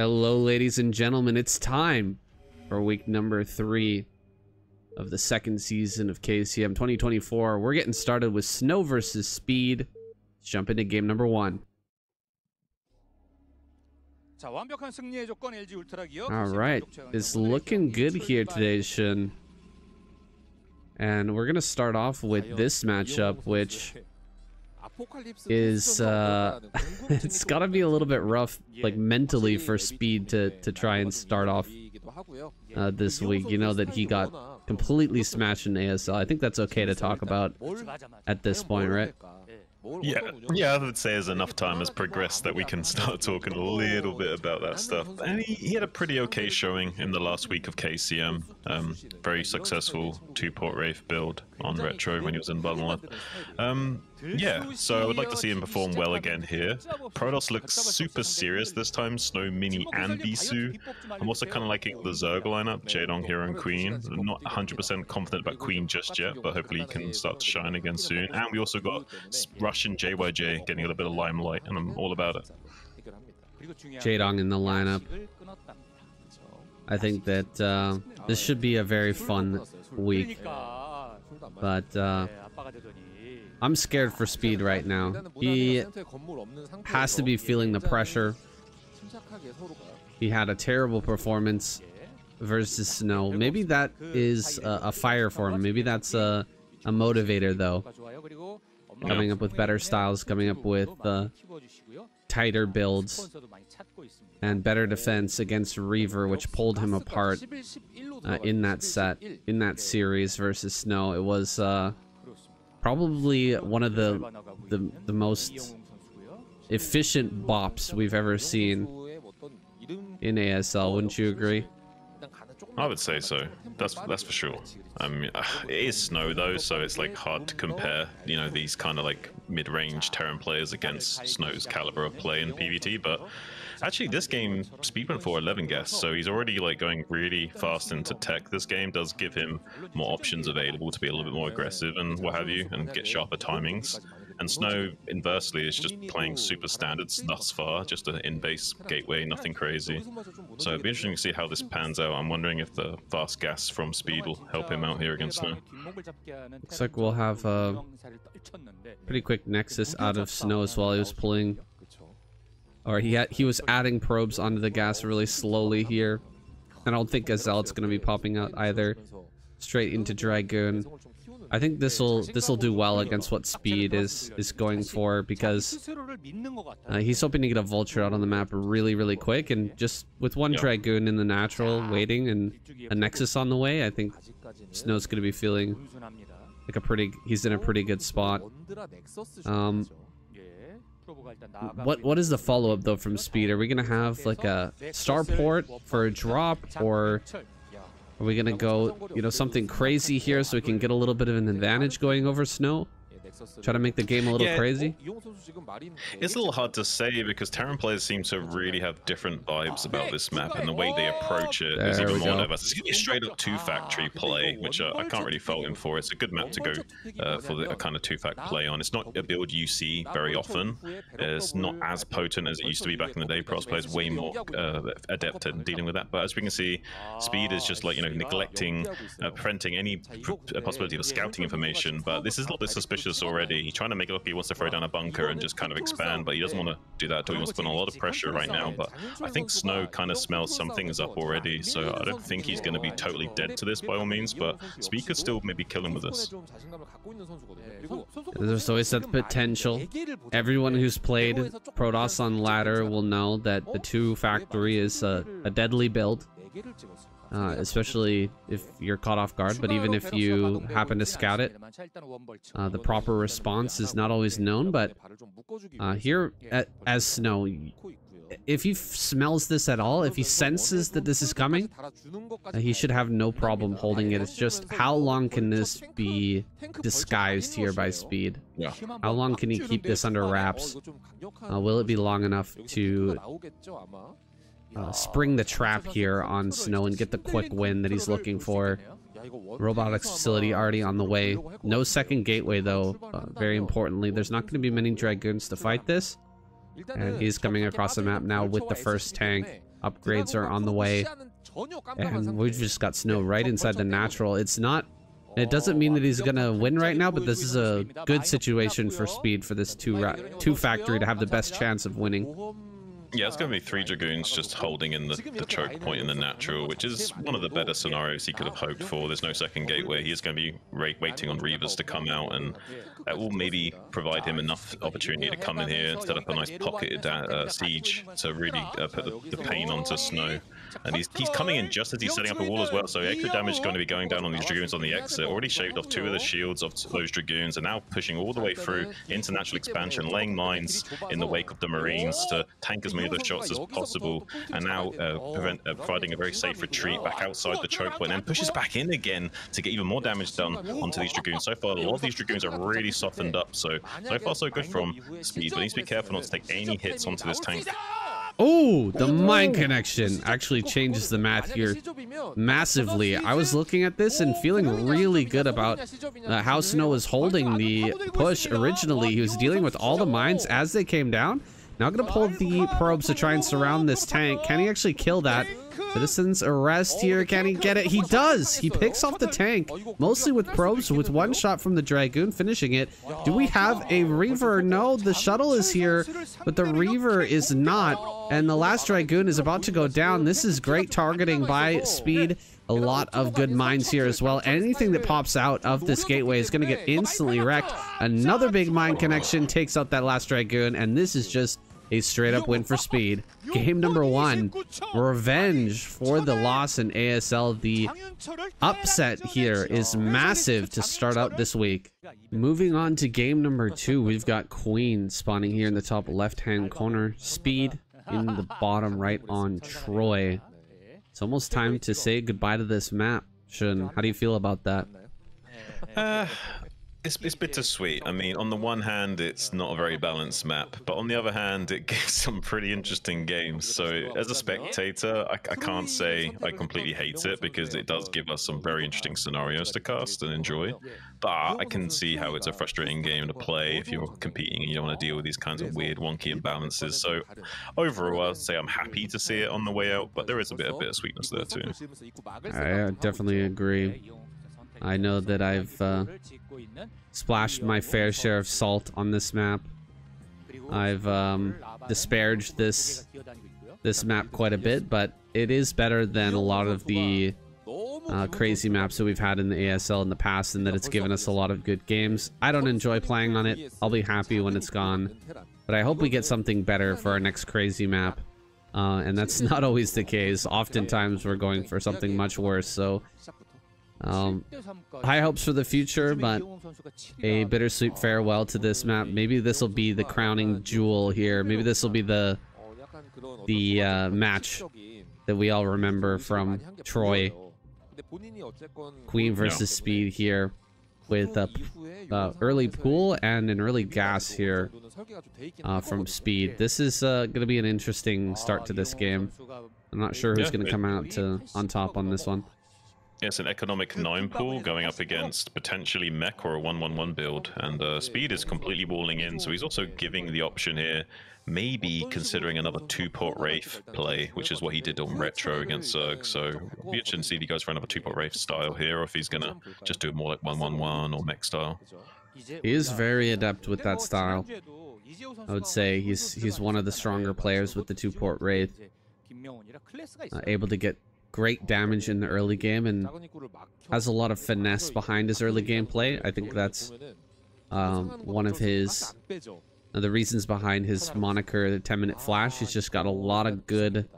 Hello, ladies and gentlemen. It's time for week number three of the second season of KCM 2024. We're getting started with Snow versus Speed. Let's jump into game number one. All right, it's looking good here today, Shin. And we're going to start off with this matchup, which is uh it's got to be a little bit rough like mentally for speed to to try and start off uh, this week you know that he got completely smashed in asl i think that's okay to talk about at this point right? Yeah, yeah, I would say as enough time has progressed that we can start talking a little bit about that stuff. And he, he had a pretty okay showing in the last week of KCM. Um, very successful two port Wraith build on Retro when he was in Balmont. Um, yeah, so I would like to see him perform well again here. Protoss looks super serious this time, Snow Mini and Bisu. I'm also kind of liking the Zerg lineup, Jaedong, Hero, and Queen. I'm not 100% confident about Queen just yet, but hopefully he can start to shine again soon. And we also got Russian JYJ getting a little bit of limelight, and I'm all about it. Jaedong in the lineup. i think that uh, this should be a very fun week but uh, i'm scared for speed right now. He has to be feeling the pressure. He had a terrible performance versus snow. Maybe that is a, a fire for him. Maybe that's a, a motivator though. Coming up with better styles coming up with uh, tighter builds and better defense against Reaver, which pulled him apart uh, in that set, in that series versus Snow. It was uh, probably one of the, the the most efficient bops we've ever seen in ASL. Wouldn't you agree? I would say so. That's that's for sure. I mean, uh, it is snow though, so it's like hard to compare. You know, these kind of like mid-range Terran players against Snow's caliber of play in PvT. But actually, this game speed went for 11 guests, so he's already like going really fast into tech. This game does give him more options available to be a little bit more aggressive and what have you, and get sharper timings. And Snow, inversely, is just playing super standards thus far, just an in-base gateway, nothing crazy. So it'd be interesting to see how this pans out. I'm wondering if the fast gas from speed will help him out here against Snow. Looks like we'll have a pretty quick Nexus out of Snow as well. He was pulling, or he had, he was adding probes onto the gas really slowly here. And I don't think Gazelle's going to be popping out either. Straight into Dragoon. I think this will this will do well against what Speed is is going for because uh, he's hoping to get a Vulture out on the map really really quick and just with one. Dragoon in the natural waiting and a Nexus on the way, I think Snow's gonna be feeling like a pretty he's in a pretty good spot. Um, what what is the follow up though from Speed? Are we gonna have like a starport for a drop or? Are we gonna go, you know, something crazy here so we can get a little bit of an advantage going over snow? Try to make the game a little Yeah. crazy? It's a little hard to say because Terran players seem to really have different vibes about this map and the way they approach it is There even more go. diverse. It's gonna be a straight up two factory play, which uh, I can't really fault him for. It's a good map to go uh, for the, a kind of two fact play on. It's not a build you see very often. It's not as potent as it used to be back in the day. Pros players way more uh, adept at dealing with that. But as we can see, speed is just like you know neglecting, uh, preventing any pr- possibility of scouting information. But this is a little bit suspicious already. He's trying to make it look he wants to throw down a bunker and just kind of expand, but he doesn't want to do that. at all. He wants to put on a lot of pressure right now. But I think Snow kind of smells something is up already, so I don't think he's going to be totally dead to this by all means. But Speed could still maybe kill him with this. There's always that potential. Everyone who's played Protoss on ladder will know that the two factory is a, a deadly build, uh, especially if you're caught off guard. But even if you happen to scout it, uh, the proper response is not always known. But uh, here at, as Snow, if he smells this at all, if he senses that this is coming, uh, he should have no problem holding it. It's just how long can this be disguised here by speed? Yeah. How long can he keep this under wraps? Uh, will it be long enough to uh, spring the trap here on Snow and get the quick win that he's looking for? Robotics facility already on the way. No second gateway though. Uh, very importantly, there's not going to be many dragoons to fight this. And he's coming across the map now with the first tank. upgrades are on the way. And we've just got Snow right inside the natural. It's not... It doesn't mean that he's gonna win right now, but this is a good situation for Speed for this two two factory to have the best chance of winning. Yeah, it's going to be three Dragoons just holding in the, the choke point in the natural, which is one of the better scenarios he could have hoped for. There's no second gateway. He is going to be waiting on Reavers to come out, and that will maybe provide him enough opportunity to come in here and set up a nice pocketed uh, siege to really uh, put the, the pain onto Snow. And he's, he's coming in just as he's setting up a wall as well, so extra damage is going to be going down on these Dragoons on the exit. Already shaved off two of the shields of those Dragoons, and now pushing all the way through into natural expansion, laying mines in the wake of the Marines to tank as many of those shots as possible, and now uh, prevent, uh, providing a very safe retreat back outside the choke point, and pushes back in again to get even more damage done onto these Dragoons. So far, a lot of these Dragoons are really softened up, so, so far so good from Speed, but needs to be careful not to take any hits onto this tank. Oh, the mine connection actually changes the math here massively. I was looking at this and feeling really good about uh, how Snow was holding the push originally. He was dealing with all the mines as they came down. Now gonna pull the probes to try and surround this tank. Can he actually kill that? Citizens arrest here. Can he get it? He does. He picks off the tank, mostly with probes, with one shot from the Dragoon finishing it. Do we have a Reaver? No, the shuttle is here, but the Reaver is not. And the last Dragoon is about to go down. This is great targeting by Speed. A lot of good mines here as well. Anything that pops out of this gateway is going to get instantly wrecked. Another big mine connection takes out that last Dragoon, and this is just a straight up win for speed. Game number one, revenge for the loss in ASL. The upset here is massive to start out this week. Moving on to game number two, we've got Queen spawning here in the top left-hand corner. Speed in the bottom right on Troy. It's almost time to say goodbye to this map. Shun, how do you feel about that? Uh, it's, it's bittersweet. I mean, on the one hand, it's not a very balanced map, but on the other hand, it gives some pretty interesting games. So, as a spectator, I, I can't say I completely hate it because it does give us some very interesting scenarios to cast and enjoy. But I can see how it's a frustrating game to play if you're competing and you don't want to deal with these kinds of weird, wonky imbalances. So, overall, I'd say I'm happy to see it on the way out, but there is a bit of bittersweetness there too. I uh, definitely agree. I know that I've uh, splashed my fair share of salt on this map. I've um, disparaged this this map quite a bit, but it is better than a lot of the uh, crazy maps that we've had in the ASL in the past and that it's given us a lot of good games. I don't enjoy playing on it. I'll be happy when it's gone. But I hope we get something better for our next crazy map. Uh, and that's not always the case. Oftentimes we're going for something much worse. So um, high hopes for the future, but a bittersweet farewell to this map. Maybe this will be the crowning jewel here. Maybe this will be the the uh, match that we all remember from Troy. Queen versus Speed here with a uh, early pool and an early gas here uh, from Speed. This is uh, going to be an interesting start to this game. I'm not sure who's going to come out to on top on this one. It's an economic 9 pool going up against potentially mech or a 1-1-1 build, and uh, speed is completely walling in, so he's also giving the option here, maybe considering another two-port Wraith play, which is what he did on Retro against Zerg, so it'll be interesting to see if he goes for another two-port Wraith style here, or if he's going to just do it more like 1-1-1 or mech style. He is very adept with that style. I would say he's he's one of the stronger players with the two-port Wraith. Uh, able to get great damage in the early game and has a lot of finesse behind his early gameplay. I think that's um, one of his uh, the reasons behind his moniker, the 10 minute flash. He's just got a lot of good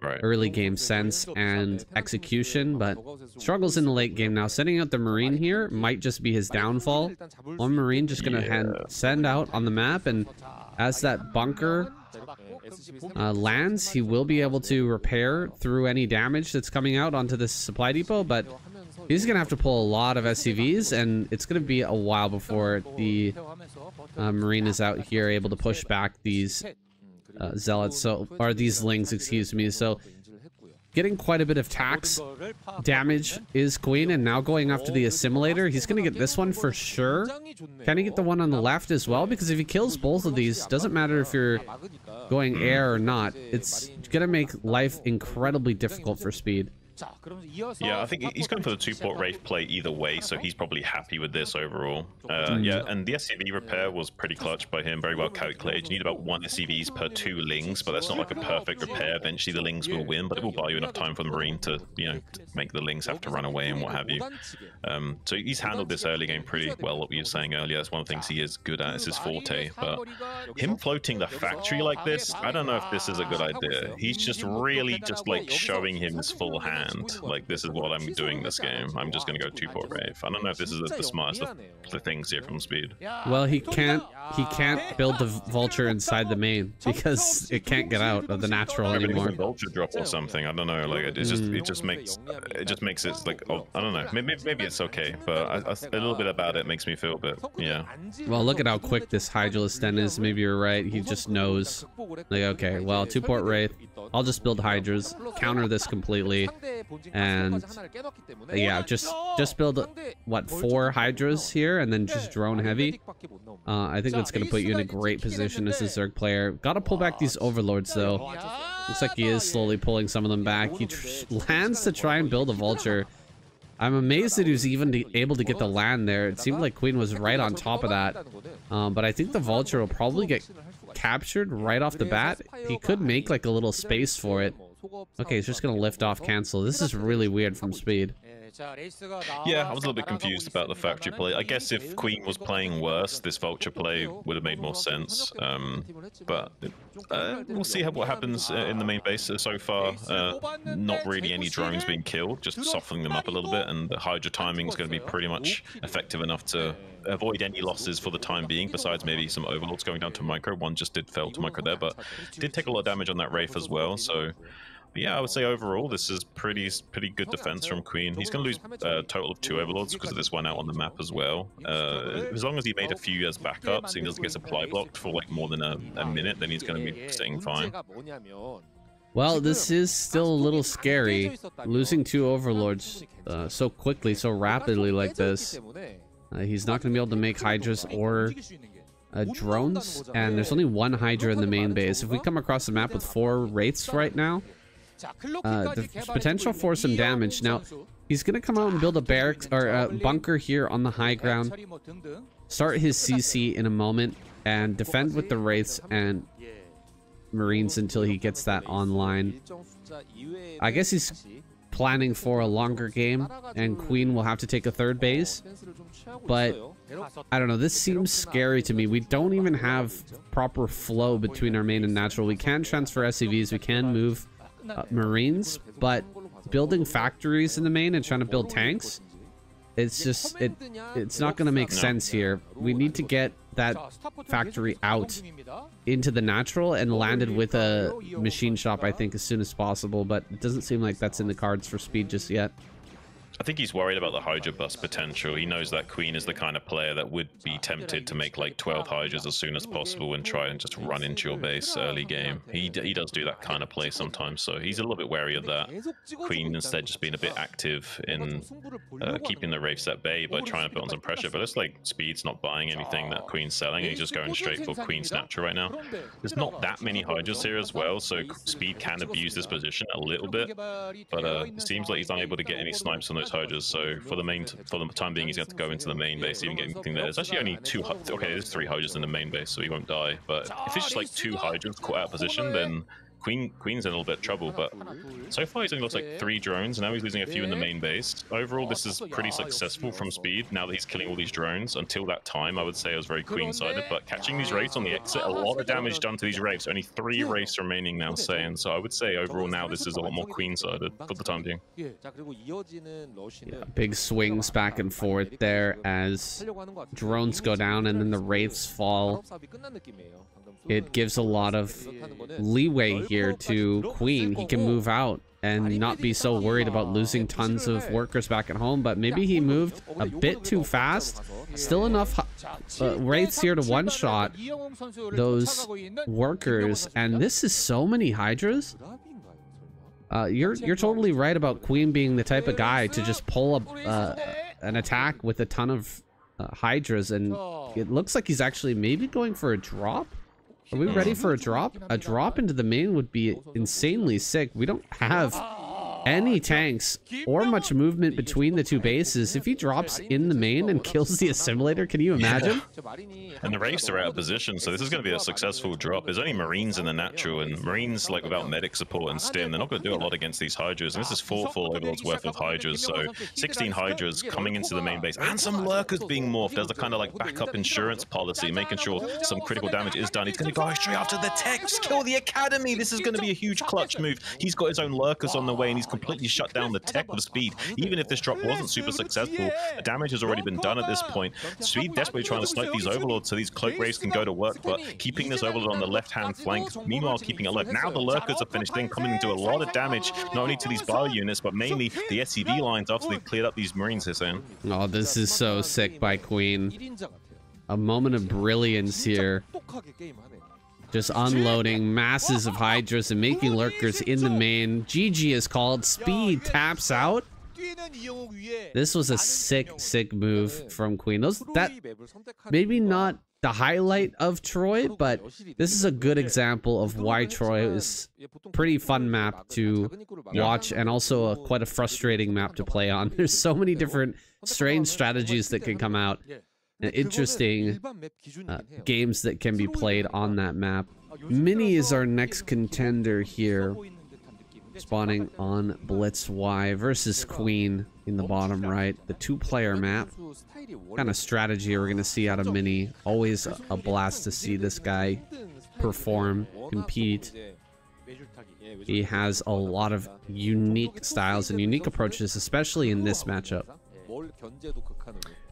right. early game sense and execution, but struggles in the late game. Now, sending out the Marine here might just be his downfall. One Marine just going to yeah. send out on the map, and as that bunker uh, lands, he will be able to repair through any damage that's coming out onto this supply depot, but he's going to have to pull a lot of SCVs, and it's going to be a while before the uh, Marine is out here able to push back these uh, zealots, so or these lings, excuse me. So getting quite a bit of tax damage is Queen, and now going after the Assimilator. He's going to get this one for sure. Can he get the one on the left as well? Because if he kills both of these, doesn't matter if you're going air or not, it's gonna make life incredibly difficult for speed. Yeah, I think he's going for the two-port Wraith play either way, so he's probably happy with this overall. Uh, mm. Yeah, and the SCV repair was pretty clutch by him, very well calculated. You need about one SCVs per two Lings, but that's not like a perfect repair. Eventually the Lings will win, but it will buy you enough time for the Marine to, you know, make the Lings have to run away and what have you. Um, so he's handled this early game pretty well, what we were saying earlier. That's one of the things he is good at, is his forte. But him floating the factory like this, I don't know if this is a good idea. He's just really just like showing him his full hand like, this is what I'm doing this game. I'm just going to go 2-port Wraith. I don't know if this is the smartest of the things here from speed. Well, he can't he can't build the Vulture inside the main because it can't get out of the natural Maybe anymore. Vulture drop or something. I don't know. Like, it, just it just makes it just makes it like oh, I don't know. Maybe maybe it's okay, but I, I, a little bit about it makes me feel a bit yeah. Well, look at how quick this Hydralisk Den is. Maybe you're right. He just knows. Like, okay, well, two-port Wraith. I'll just build Hydras, counter this completely, and yeah, just just build what four Hydras here, and then just drone heavy. Uh, I think that's gonna put you in a great position as a Zerg player. Gotta pull back these Overlords though. Looks like he is slowly pulling some of them back. He lands to try and build a Vulture. I'm amazed that he was even able to get the land there. It seemed like Queen was right on top of that. Um, but I think the Vulture will probably get captured right off the bat. He could make like a little space for it. Okay, he's just gonna lift off cancel. This is really weird from speed. Yeah, I was a little bit confused about the factory play. I guess if Queen was playing worse, this Vulture play would have made more sense. Um, but uh, we'll see how, what happens uh, in the main base. So far, uh, not really any drones being killed, just softening them up a little bit, and the Hydra timing is going to be pretty much effective enough to avoid any losses for the time being, besides maybe some overlords going down to micro. One just did fail to micro there, but did take a lot of damage on that Wraith as well, so but yeah, I would say overall this is pretty pretty good defense from Queen. He's going to lose a total of two Overlords because of this one out on the map as well. Uh, as long as he made a few as backup, so he doesn't get supply blocked for like more than a, a minute, then he's going to be staying fine. Well, this is still a little scary. Losing two Overlords uh, so quickly, so rapidly like this. Uh, he's not going to be able to make Hydras or uh, drones, and there's only one Hydra in the main base. If we come across the map with four Wraiths right now, uh, the potential for some damage. Now, he's going to come out and build a barracks or a bunker here on the high ground. Start his CC in a moment and defend with the Wraiths and Marines until he gets that online. I guess he's planning for a longer game and Queen will have to take a third base. But I don't know, this seems scary to me. We don't even have proper flow between our main and natural. We can transfer SCVs, we can move uh, Marines, but building factories in the main and trying to build tanks, it's just, it, it's not going to make sense here. We need to get that factory out into the natural and landed with a machine shop, I think, as soon as possible, but it doesn't seem like that's in the cards for speed just yet. I think he's worried about the Hydra bust potential. He knows that Queen is the kind of player that would be tempted to make like 12 Hydras as soon as possible and try and just run into your base early game. He, he does do that kind of play sometimes, so he's a little bit wary of that. Queen instead just being a bit active in uh, keeping the Wraiths at bay by trying to put on some pressure, but it's like Speed's not buying anything that Queen's selling. He's just going straight for Queen Snatcher right now. There's not that many Hydras here as well, so Speed can abuse this position a little bit, but uh, it seems like he's unable to get any snipes on those Hydras, so for the main for the time being, he's going to have to go into the main base, even get anything there. There's actually only two, okay, there's three Hydras in the main base, so he won't die, but if it's just like two Hydras caught out of position, then Queen Queen's in a little bit of trouble, but so far he's only lost like three drones, and now he's losing a few in the main base. Overall, this is pretty successful from speed, now that he's killing all these drones. Until that time, I would say I was very Queen-sided, but catching these Wraiths on the exit, a lot of damage done to these Wraiths. Only three Wraiths remaining now, Saiyan. So I would say overall now this is a lot more Queen-sided for the time being. Yeah, big swings back and forth there as drones go down and then the Wraiths fall. It gives a lot of leeway here to Queen. He can move out and not be so worried about losing tons of workers back at home. But maybe he moved a bit too fast. Still enough uh, wraiths here to one-shot those workers. And this is so many Hydras. Uh, you're you're totally right about Queen being the type of guy to just pull a, uh, an attack with a ton of uh, Hydras. And it looks like he's actually maybe going for a drop. Are we ready for a drop? A drop into the main would be insanely sick. We don't have any tanks or much movement between the two bases. If he drops in the main and kills the assimilator, can you imagine? Yeah. And the Wraiths are out of position, so this is going to be a successful drop. There's only Marines in the natural, and Marines, like without medic support and stim, they're not going to do a lot against these Hydras. And this is four full overlords worth of Hydras, so 16 Hydras coming into the main base, and some Lurkers being morphed as a kind of like backup insurance policy, making sure some critical damage is done. He's going to go straight after the techs, kill the Academy. This is going to be a huge clutch move. He's got his own Lurkers on the way, and he's completely shut down the tech with speed. Even if this drop wasn't super successful, the damage has already been done at this point. Speed desperately trying to snipe these overlords so these cloak wraiths can go to work, but keeping this overlord on the left-hand flank, meanwhile keeping alert. Now the lurkers are finished in, coming into a lot of damage, not only to these bio units, but mainly the SCV lines after they've cleared up these marines, Hussein. Oh, this is so sick by Queen. A moment of brilliance here. Just unloading masses of Hydras and making Lurkers in the main. GG is called. Speed taps out. This was a sick, sick move from Queen. Those that maybe not the highlight of Troy, but this is a good example of why Troy is pretty fun map to watch and also a, quite a frustrating map to play on. There's so many different strange strategies that can come out interesting uh, games that can be played on that map. Mini is our next contender here. Spawning on Blitz Y versus Queen in the bottom right. The two-player map. Kind of strategy we're going to see out of Mini. Always a blast to see this guy perform, compete. He has a lot of unique styles and unique approaches, especially in this matchup.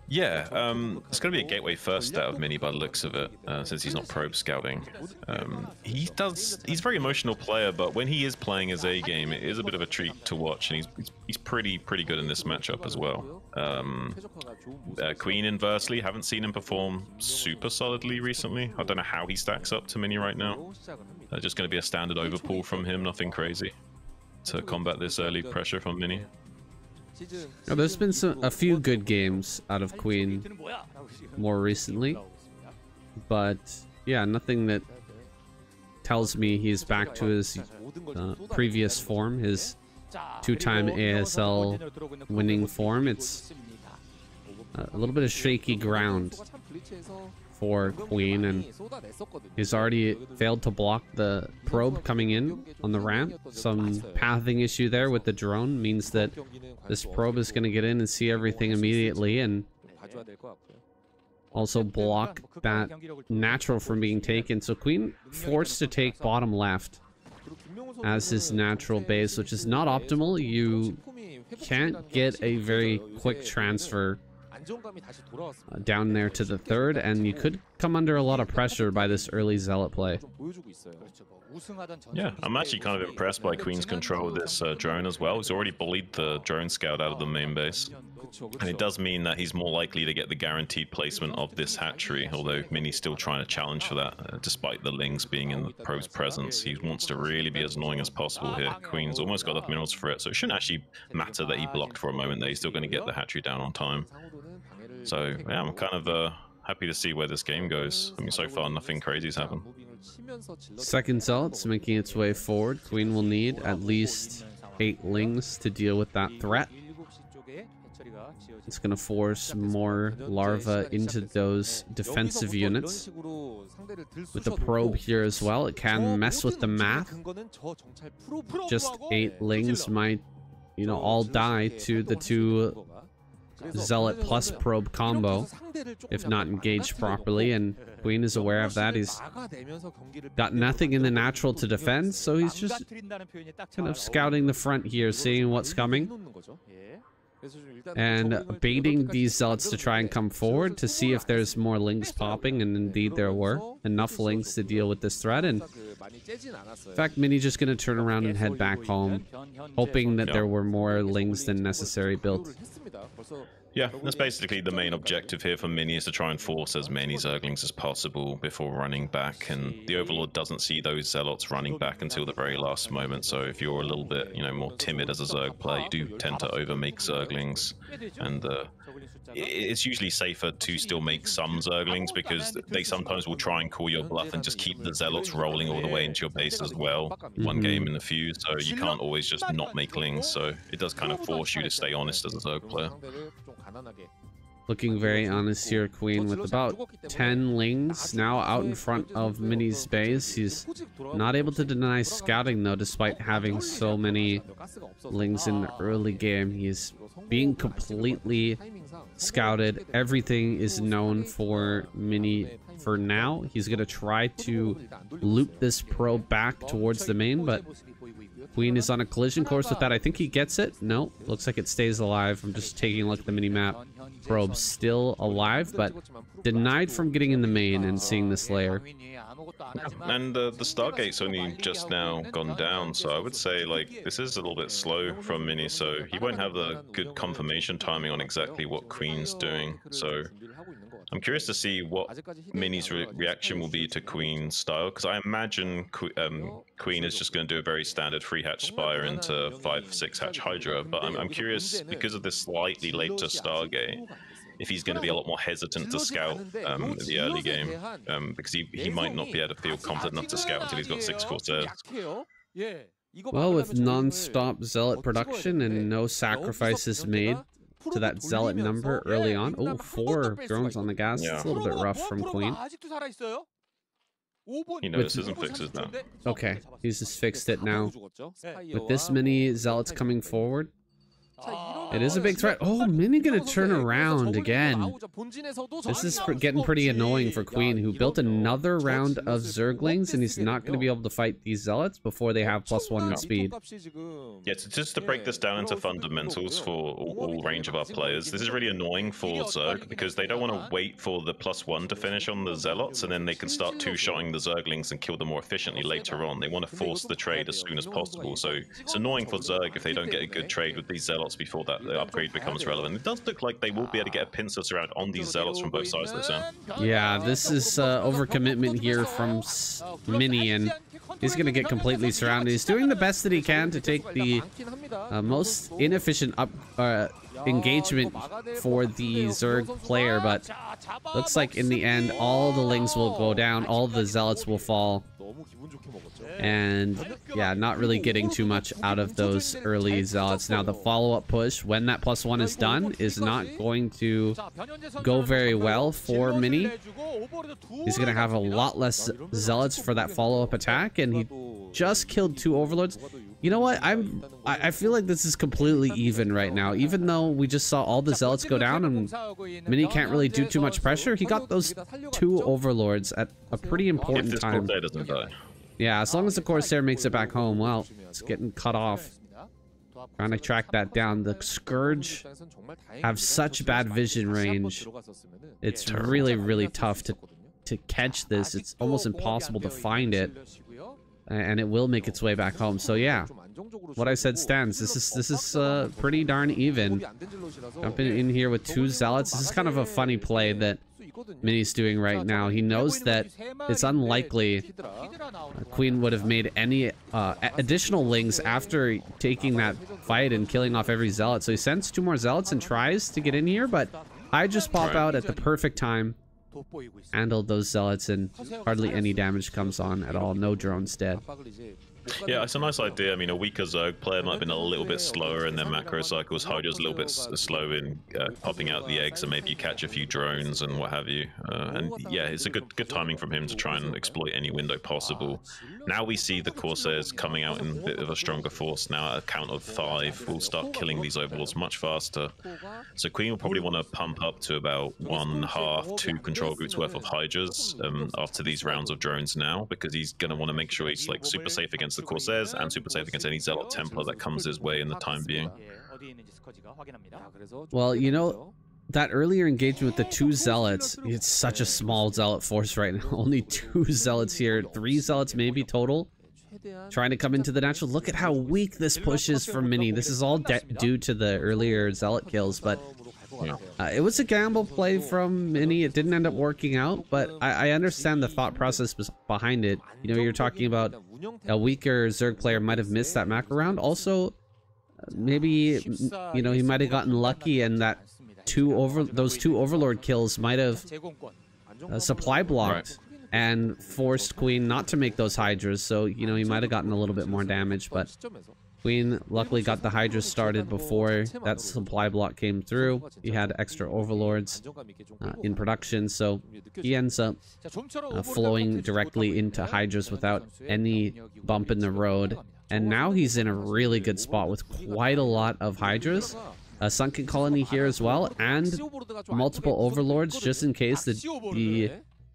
Yeah, um, it's going to be a gateway first out of Mini by the looks of it, uh, since he's not probe scouting. Um, he does, he's a very emotional player, but when he is playing his A game, it is a bit of a treat to watch, and he's he's pretty pretty good in this matchup as well. Um, uh, Queen inversely, haven't seen him perform super solidly recently. I don't know how he stacks up to Mini right now. Uh, just going to be a standard overpull from him, nothing crazy to combat this early pressure from Mini. There's been some a few good games out of Queen more recently, but yeah, nothing that tells me he's back to his uh, previous form, his two-time ASL winning form. It's a little bit of shaky ground for Queen, and he's already failed to block the probe coming in on the ramp. Some pathing issue there with the drone means that this probe is going to get in and see everything immediately, and also block that natural from being taken. So Queen forced to take bottom left as his natural base, which is not optimal. You can't get a very quick transfer down there to the third, and you could come under a lot of pressure by this early Zealot play. Yeah, I'm actually kind of impressed by Queen's control of this uh, drone as well. He's already bullied the drone scout out of the main base. And it does mean that he's more likely to get the guaranteed placement of this hatchery, although Mini's still trying to challenge for that, uh, despite the Lings being in the pro's presence. He wants to really be as annoying as possible here. Queen's almost got enough minerals for it, so it shouldn't actually matter that he blocked for a moment there. He's still going to get the hatchery down on time. So yeah, I'm kind of uh, happy to see where this game goes. I mean, so far nothing crazy's happened. Second Zealot's making its way forward. Queen will need at least eight lings to deal with that threat. It's going to force more larva into those defensive units. With the probe here as well, it can mess with the math. Just eight lings might, you know, all die to the two Zealot plus probe combo if not engaged properly, and Queen is aware of that. He's got nothing in the natural to defend, so he's just kind of scouting the front here, seeing what's coming. And baiting these zealots to try and come forward to see if there's more lings popping, and indeed there were enough lings to deal with this threat. And in fact, Mini just going to turn around and head back home, hoping that there were more lings than necessary built. Yeah, that's basically the main objective here for Mini is to try and force as many Zerglings as possible before running back, and the Overlord doesn't see those Zealots running back until the very last moment, so if you're a little bit, you know, more timid as a Zerg player, you do tend to overmake Zerglings, and uh, it's usually safer to still make some Zerglings because they sometimes will try and call your bluff and just keep the Zealots rolling all the way into your base as well, one game in the few, so you can't always just not make Lings, so it does kind of force you to stay honest as a Zerg player. Looking very honest here, Queen, with about 10 lings now out in front of Mini's base. He's not able to deny scouting, though, despite having so many lings in the early game. He's being completely scouted. Everything is known for Mini for now. He's going to try to loop this pro back towards the main, but Queen is on a collision course with that. I think he gets it. No, looks like it stays alive. I'm just taking a look at the mini map. Probe still alive, but denied from getting in the main and seeing the Slayer. And uh, the Stargate's only just now gone down, so I would say like this is a little bit slow from Mini, so he won't have the good confirmation timing on exactly what Queen's doing. So I'm curious to see what Mini's re reaction will be to Queen style, because I imagine Qu um, Queen is just going to do a very standard free hatch Spire into 5 6 hatch Hydra, but I'm, I'm curious, because of this slightly later Stargate, if he's going to be a lot more hesitant to scout um, in the early game, um, because he, he might not be able to feel confident enough to scout until he's got 6 Corsairs. Well, with non-stop Zealot production and no sacrifices made, to that zealot number early on. Oh, four drones on the gas. Yeah. It's a little bit rough from Queen. He notices and fixes now. Okay, he's just fixed it now. With this many zealots coming forward, it is a big threat. Oh, Mini gonna turn around again. This is getting pretty annoying for Queen, who built another round of Zerglings, and he's not gonna be able to fight these Zealots before they have plus one in speed. Yeah, so just to break this down into fundamentals for all, all range of our players, this is really annoying for Zerg, because they don't want to wait for the plus one to finish on the Zealots, and then they can start two-shotting the Zerglings and kill them more efficiently later on. They want to force the trade as soon as possible, so it's annoying for Zerg if they don't get a good trade with these Zealots before that the upgrade becomes relevant. It does look like they will be able to get a pincer around on these Zealots from both sides, though, Sam. Yeah, this is uh, overcommitment here from Mini, and he's going to get completely surrounded. He's doing the best that he can to take the uh, most inefficient up uh, engagement for the Zerg player, but looks like in the end, all the Lings will go down, all the Zealots will fall. And yeah, not really getting too much out of those early zealots. Now the follow-up push, when that plus one is done, is not going to go very well for Mini. He's going to have a lot less zealots for that follow-up attack, and he just killed two overlords. You know what? I'm. I, I feel like this is completely even right now. Even though we just saw all the zealots go down and Mini can't really do too much pressure, he got those two overlords at a pretty important time. Yeah, as long as the Corsair makes it back home, well, it's getting cut off. Trying to track that down. The Scourge have such bad vision range. It's really, really tough to, to catch this. It's almost impossible to find it. And it will make its way back home. So yeah, what I said stands. This is this is uh, pretty darn even. Jumping in here with two Zealots. This is kind of a funny play that Mini's doing right now. He knows that it's unlikely Queen would have made any uh, additional lings after taking that fight and killing off every zealot. So he sends two more zealots and tries to get in here, but I just pop out at the perfect time. Handled those zealots and hardly any damage comes on at all. No drones dead. Yeah, it's a nice idea. I mean, a weaker Zerg player might have been a little bit slower in their macro cycles. Hydra's a little bit slow in uh, popping out the eggs, and maybe you catch a few drones and what have you. Uh, and yeah, it's a good good timing from him to try and exploit any window possible. Now we see the Corsairs coming out in a bit of a stronger force. Now at a count of five, we'll start killing these overlords much faster. So Queen will probably want to pump up to about one half, two control groups worth of Hydras um, after these rounds of drones now, because he's going to want to make sure he's like super safe against the Corsairs and super safe against any Zealot Templar that comes his way in the time being. Well, you know, that earlier engagement with the two Zealots, it's such a small Zealot force right now. Only two Zealots here, three Zealots maybe total. Trying to come into the natural. Look at how weak this push is for Mini. This is all due to the earlier Zealot kills, but Uh, it was a gamble play from Mini. It didn't end up working out, but I, I understand the thought process behind it. You know, you're talking about a weaker Zerg player might have missed that macro round. Also, maybe you know he might have gotten lucky and that two over those two overlord kills might have uh, supply blocked right. and forced queen not to make those hydras so you know he might have gotten a little bit more damage but queen luckily got the Hydra started before that supply block came through he had extra overlords uh, in production so he ends up uh, flowing directly into hydras without any bump in the road and now he's in a really good spot with quite a lot of Hydras. A Sunken Colony here as well, and multiple Overlords just in case the, the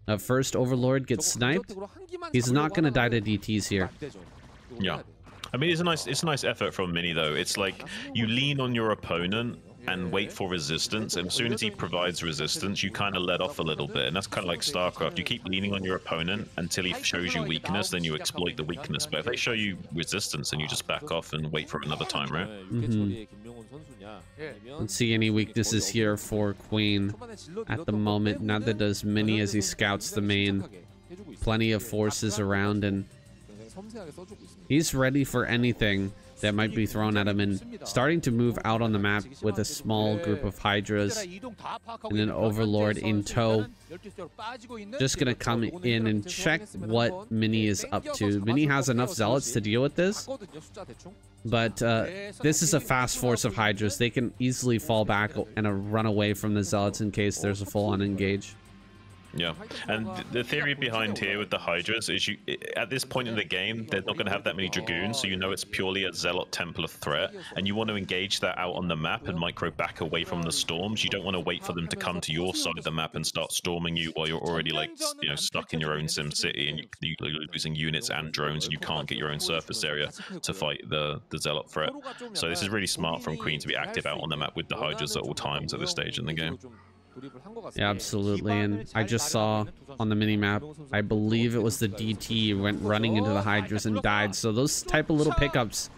uh, first Overlord gets sniped. He's not going to die to DTs here. Yeah. I mean, it's a nice, it's a nice effort from Mini though. It's like you lean on your opponent and wait for resistance. And as soon as he provides resistance, you kind of let off a little bit. And that's kind of like StarCraft. You keep leaning on your opponent until he shows you weakness, then you exploit the weakness. But if they show you resistance, then you just back off and wait for another time, right? Mm -hmm. Don't see any weaknesses here for Queen at the moment. Neither does Mini as he scouts the main. Plenty of forces around and he's ready for anything that might be thrown at him and starting to move out on the map with a small group of Hydras and an Overlord in tow. Just gonna come in and check what Mini is up to. Mini has enough Zealots to deal with this, but uh, this is a fast force of Hydras. They can easily fall back and uh, run away from the Zealots in case there's a full-on engage. Yeah, and the theory behind here with the Hydras is you, at this point in the game, they're not going to have that many Dragoons, so you know it's purely a Zealot Templar threat, and you want to engage that out on the map and micro back away from the storms. You don't want to wait for them to come to your side of the map and start storming you while you're already like, you know, stuck in your own Sim City and you, are losing units and drones and you can't get your own surface area to fight the, the Zealot threat. So this is really smart from Queen to be active out on the map with the Hydras at all times at this stage in the game. Yeah, absolutely. And I just saw on the mini map, I believe it was the DT went running into the Hydras and died. So those type of little pickups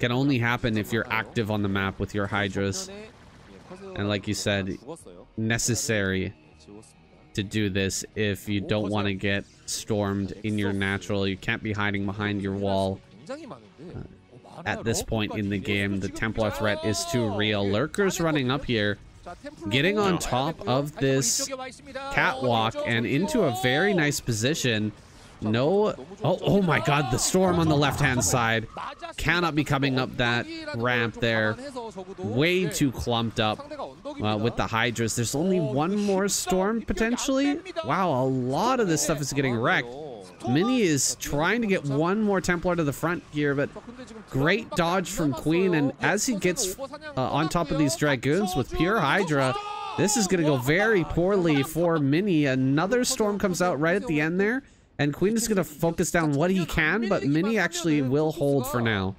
can only happen if you're active on the map with your Hydras. And like you said, necessary to do this if you don't want to get stormed in your natural. You can't be hiding behind your wall. Uh, at this point in the game, the Templar threat is too real. Lurkers running up here getting on top of this catwalk and into a very nice position. No, oh, oh my god, the storm on the left-hand side cannot be coming up that ramp there. Way too clumped up uh, with the Hydras. There's only one more storm potentially. Wow, a lot of this stuff is getting wrecked. Mini is trying to get one more Templar to the front here, but great dodge from Queen. And as he gets uh, on top of these Dragoons with pure Hydra, this is going to go very poorly for Mini. Another Storm comes out right at the end there. And Queen is going to focus down what he can, but Mini actually will hold for now.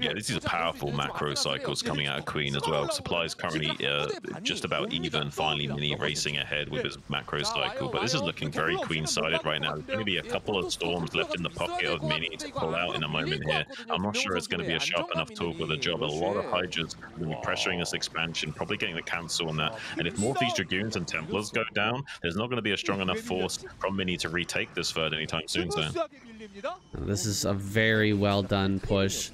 Yeah, this is a powerful macro cycles coming out of Queen as well. Supplies currently uh, just about even, finally Mini racing ahead with his macro cycle. But this is looking very Queen-sided right now. There's maybe a couple of storms left in the pocket of Mini to pull out in a moment here. I'm not sure it's going to be a sharp enough tool for the job. A lot of Hydras will be pressuring this expansion, probably getting the cancel on that. And if more of these Dragoons and Templars go down, there's not going to be a strong enough force from Mini to retake this third anytime soon, so. This is a very well done push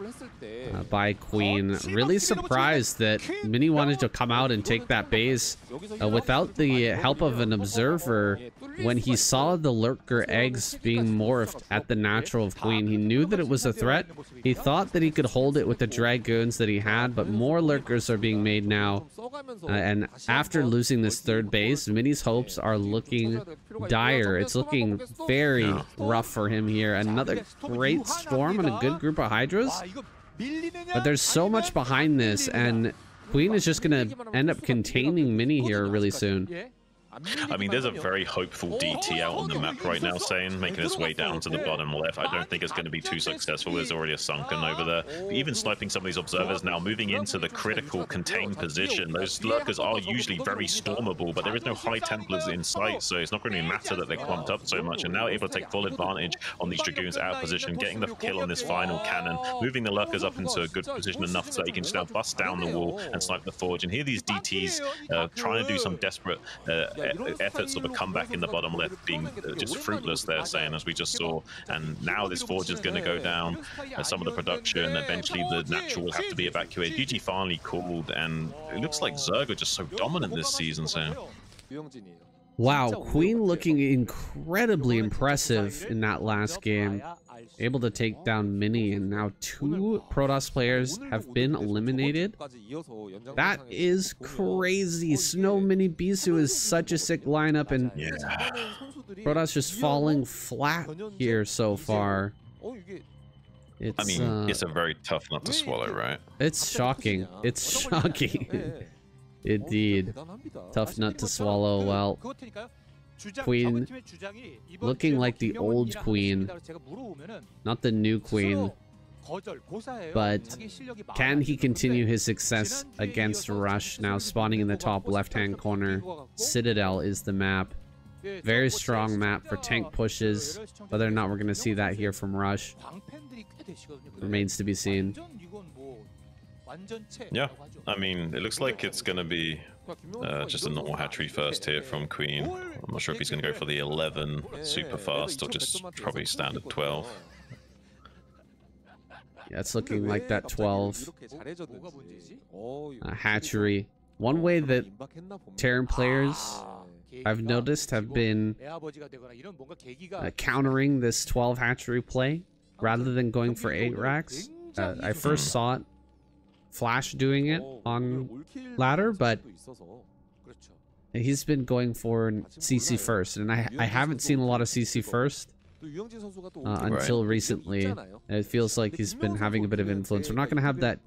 uh, by Queen. Really surprised that Mini wanted to come out and take that base uh, without the help of an observer. When he saw the Lurker eggs being morphed at the natural of Queen, he knew that it was a threat. He thought that he could hold it with the Dragoons that he had, but more Lurkers are being made now. Uh, and after losing this third base, Mini's hopes are looking dire. It's looking very rough for him here. Another great storm and a good group of Hydras. But there's so much behind this, and Queen is just going to end up containing Mini here really soon. I mean, there's a very hopeful DT out on the map right now, Saiyan making its way down to the bottom left. I don't think it's going to be too successful. There's already a sunken over there. But even sniping some of these observers now, moving into the critical contained position. Those lurkers are usually very stormable, but there is no high Templars in sight, so it's not going to matter that they're clumped up so much. And now able to take full advantage on these Dragoons out of position, getting the kill on this final cannon, moving the lurkers up into a good position enough so he can just now bust down the wall and snipe the forge. And here these DTs uh, trying to do some desperate uh, efforts of a comeback in the bottom left being uh, just fruitless there, saying as we just saw. And now this forge is going to go down. Uh, some of the production, eventually the natural will have to be evacuated. GG finally called, and it looks like Zerg are just so dominant this season, so. Wow, Queen looking incredibly impressive in that last game. Able to take down Mini, and now two Protoss players have been eliminated. That is crazy. Snow Mini Bisu is such a sick lineup, and yeah. Protoss just falling flat here so far. It's, I mean, uh, it's a very tough nut to swallow, right? It's shocking. It's shocking. Indeed. Tough nut to swallow. Well, Queen looking like the old Queen, not the new Queen. But can he continue his success against Rush? Now spawning in the top left-hand corner. Citadel is the map. Very strong map for tank pushes. Whether or not we're going to see that here from Rush remains to be seen. Yeah, I mean, it looks like it's going to be uh, just a normal hatchery first here from Queen. I'm not sure if he's going to go for the 11 super fast or just probably standard 12. Yeah, it's looking like that 12. Uh, hatchery. One way that Terran players I've noticed have been uh, countering this 12 hatchery play rather than going for 8 racks. Uh, I first saw it Flash doing it on ladder, but he's been going for CC first, and I I haven't seen a lot of CC first uh, until recently. It feels like he's been having a bit of influence. We're not going to have that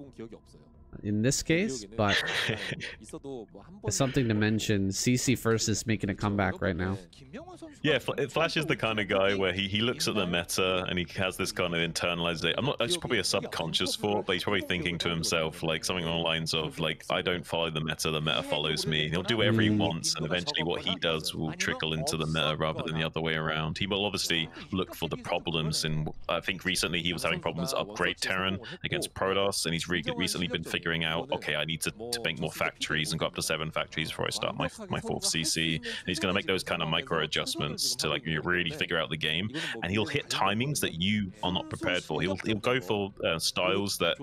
in this case, but it's something to mention. CC first is making a comeback right now. Yeah, Flash is the kind of guy where he, he looks at the meta and he has this kind of internalized. I'm not. It's probably a subconscious thought, but he's probably thinking to himself like something along the lines of like, I don't follow the meta, the meta follows me. He'll do whatever he wants, and eventually what he does will trickle into the meta rather than the other way around. He will obviously look for the problems, and I think recently he was having problems upgrade Terran against Protoss, and he's re recently been figuring out, okay, I need to, to make more factories and go up to seven factories before I start my my fourth CC. And he's going to make those kind of micro adjustments to like really figure out the game, and he'll hit timings that you are not prepared for. He'll he'll go for uh, styles that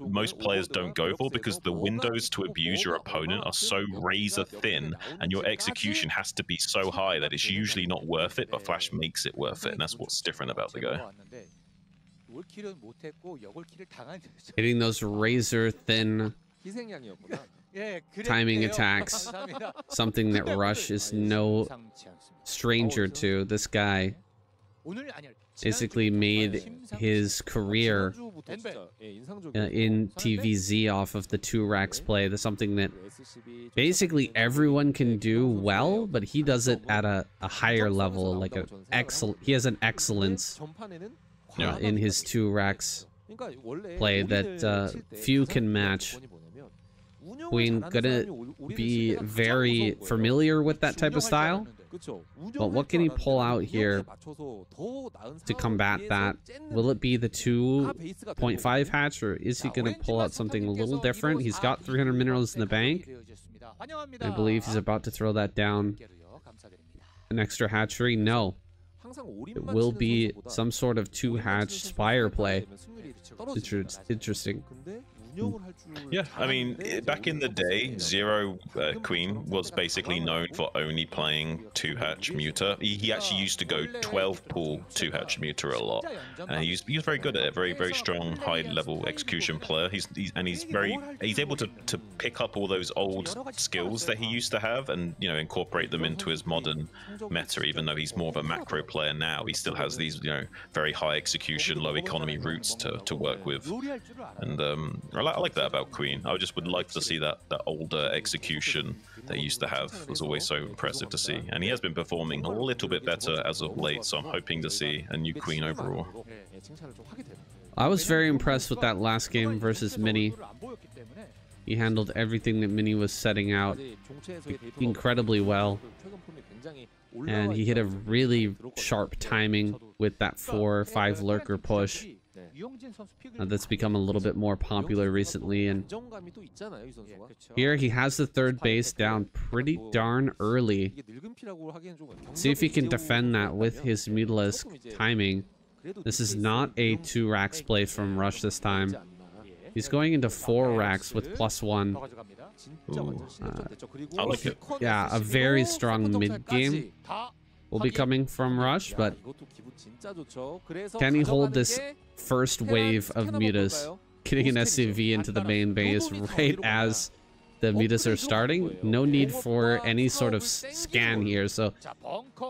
most players don't go for because the windows to abuse your opponent are so razor thin, and your execution has to be so high that it's usually not worth it. But Flash makes it worth it, and that's what's different about the guy. Hitting those razor thin timing attacks, something that Rush is no stranger to. This guy. basically made his career uh, in TVZ off of the two racks play. That's something that basically everyone can do well, but he does it at a, a higher level, like an excellent. He has an excellence uh, in his two racks play that uh, few can match. Queen gonna be very familiar with that type of style. But what can he pull out here to combat that? Will it be the 2.5 hatch or is he going to pull out something a little different? He's got 300 minerals in the bank. I believe he's about to throw that down. An extra hatchery? No. It will be some sort of two hatch spire play. Interesting. Yeah, I mean, back in the day, Zero uh, Queen was basically known for only playing two hatch muta. He, he actually used to go 12 pool two hatch muta a lot, and he was, he was very good at it. Very very strong high level execution player. He's, he's and he's very he's able to to pick up all those old skills that he used to have and you know incorporate them into his modern meta. Even though he's more of a macro player now, he still has these you know very high execution, low economy routes to to work with, and um, I like that about Queen. I just would like to see that that older execution that he used to have. Was always so impressive to see, and he has been performing a little bit better as of late. So I'm hoping to see a new Queen overall. I was very impressed with that last game versus Mini. He handled everything that Mini was setting out incredibly well. And he hit a really sharp timing with that 4-5 lurker push. Uh, that's become a little bit more popular recently and here he has the third base down pretty darn early. see if he can defend that with his Mutalisk timing. this is not a two racks play from Rush this time. he's going into four racks with plus one. uh, like yeah a very strong mid game will be coming from Rush, but can he hold this first wave of mutas, getting an SCV into the main base right as the mutas are starting? No need for any sort of scan here, so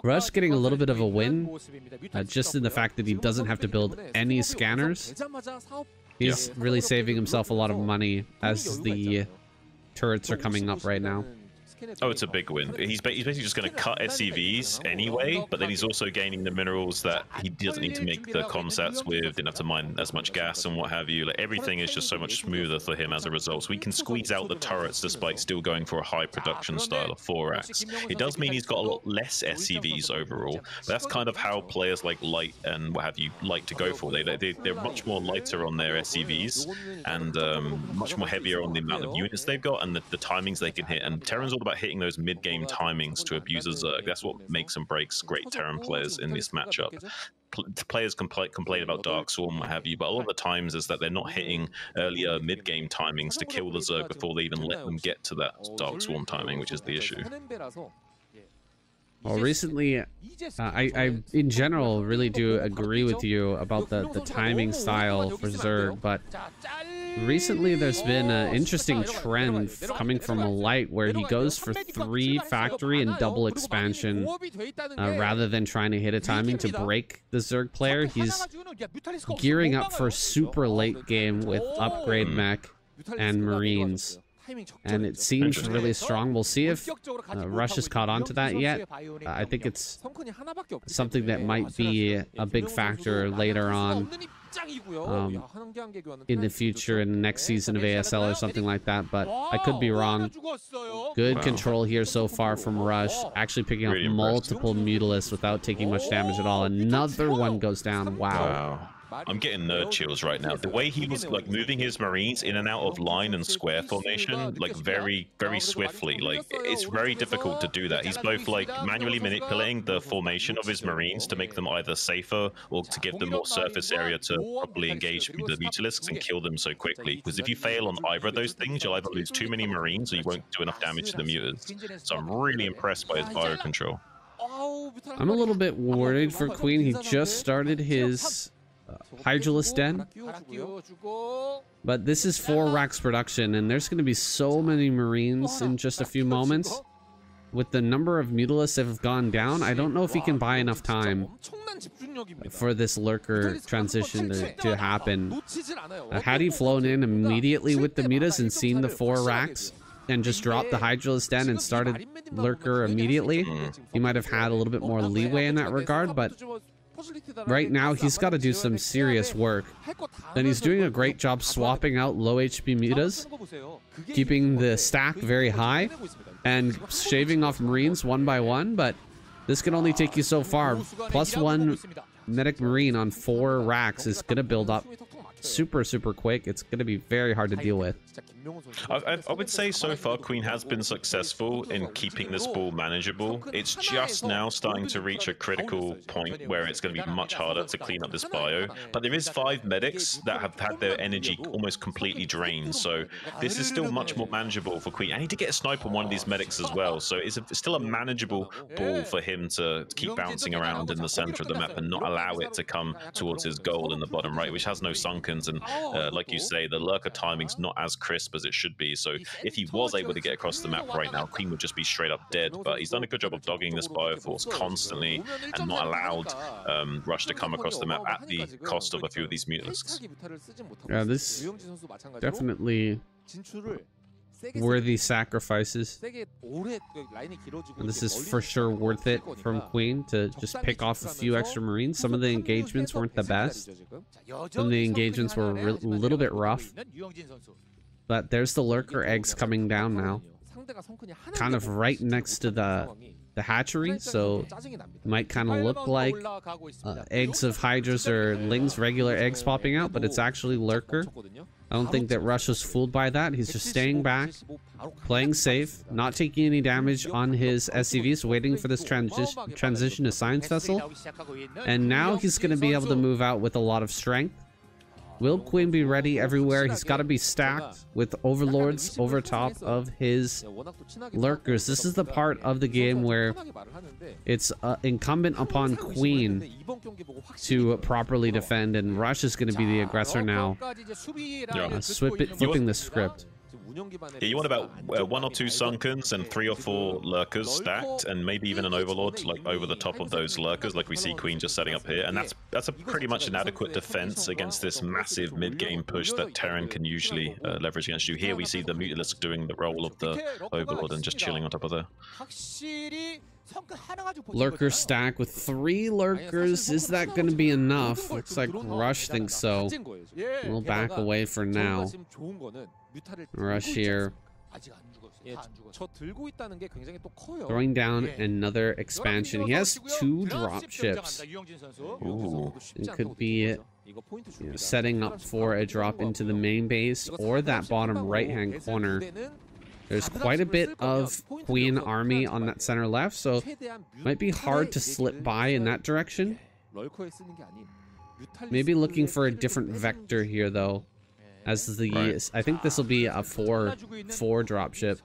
Rush getting a little bit of a win, uh, just in the fact that he doesn't have to build any scanners. He's really saving himself a lot of money as the turrets are coming up right now. Oh, it's a big win. He's, ba he's basically just going to cut SCVs anyway, but then he's also gaining the minerals that he doesn't need to make the comsats with, didn't have to mine as much gas and what have you. Like Everything is just so much smoother for him as a result. So we can squeeze out the turrets despite still going for a high production style of 4-rax. It does mean he's got a lot less SCVs overall, but that's kind of how players like Light and what have you like to go for. They, they, they're much more lighter on their SCVs and um, much more heavier on the amount of units they've got and the, the timings they can hit. And Terran's all about hitting those mid-game timings to abuse a Zerg. That's what uh, makes and breaks great Terran players in this matchup. players compl complain about Dark Swarm, what have you, but a lot of the times is that they're not hitting earlier mid-game timings to kill the Zerg before they even let them get to that Dark Swarm timing, which is the issue. Well, recently, uh, I, I, in general, really do agree with you about the, the timing style for Zerg, but recently there's been an interesting trend coming from a light where he goes for three factory and double expansion uh, rather than trying to hit a timing to break the Zerg player. He's gearing up for super late game with upgrade mech and Marines and it seems really strong. We'll see if uh, Rush has caught on to that yet. I think it's something that might be a big factor later on um, in the future in the next season of ASL or something like that, but I could be wrong. Good control here so far from Rush, actually picking up multiple Mutalisks without taking much damage at all. Another one goes down. Wow. I'm getting nerd chills right now. The way he was like moving his marines in and out of line and square formation, like very, very swiftly. Like it's very difficult to do that. He's both like manually manipulating the formation of his marines to make them either safer or to give them more surface area to properly engage the mutalisks and kill them so quickly. Because if you fail on either of those things, you'll either lose too many marines or you won't do enough damage to the mutas. So I'm really impressed by his bio control. I'm a little bit worried for Queen. He just started his uh, Hydralisk Den. But this is four racks production, and there's going to be so many Marines in just a few moments. With the number of Mutalisks that have gone down, I don't know if he can buy enough time for this Lurker transition to, to happen. Uh, had he flown in immediately with the Mutas and seen the four racks, and just dropped the Hydralisk Den and started Lurker immediately, he might have had a little bit more leeway in that regard, but Right now, he's got to do some serious work. And he's doing a great job swapping out low HP mutas, keeping the stack very high, and shaving off Marines one by one, but this can only take you so far. Plus one Medic Marine on four racks is going to build up super, super quick. It's going to be very hard to deal with. I, I, would say so far Queen has been successful in keeping this ball manageable. It's just now starting to reach a critical point where it's going to be much harder to clean up this bio. But there is five medics that have had their energy almost completely drained. So this is still much more manageable for Queen. I need to get a snipe on one of these medics as well. So it's, a, still a manageable ball for him to keep bouncing around in the center of the map and not allow it to come towards his goal in the bottom right, which has no sunken seconds, and uh, like you say, the lurker timing's not as crisp as it should be. So if he was able to get across the map right now, Queen would just be straight up dead. But he's done a good job of dogging this Bioforce constantly and not allowed um, Rush to come across the map at the cost of a few of these mutas. Yeah, this definitely worthy sacrifices. And this is for sure worth it from Queen to just pick off a few extra Marines. Some of the engagements weren't the best. Some of the engagements were a little bit rough. But there's the Lurker eggs coming down now. Kind of right next to the the hatchery, so might kind of look like uh, eggs of Hydras or Lings, regular eggs popping out, but it's actually Lurker. I don't think that Rush was fooled by that. He's just staying back, playing safe, not taking any damage on his SCVs, waiting for this transi transition to Science Vessel. And now he's going to be able to move out with a lot of strength. Will Queen be ready everywhere? He's got to be stacked with overlords over top of his lurkers. This is the part of the game where it's uh, incumbent upon Queen to properly defend, and Rush is going to be the aggressor now, uh, flipping the script. Yeah, you want about uh, one or two Sunkens and three or four Lurkers stacked, and maybe even an Overlord like over the top of those Lurkers, like we see Queen just setting up here. And that's that's a pretty much an adequate defense against this massive mid-game push that Terran can usually uh, leverage against you. Here we see the Mutalisk doing the role of the Overlord and just chilling on top of there. Lurker stack with three lurkers. Is that going to be enough? Looks like Rush thinks so. We'll back away for now. Rush here. Throwing down another expansion. He has two drop ships. Ooh. It could be you know, setting up for a drop into the main base or that bottom right-hand corner. There's quite a bit of Queen army on that center left, so might be hard to slip by in that direction. Maybe looking for a different vector here, though as the right. I think this will be a four four drop ship.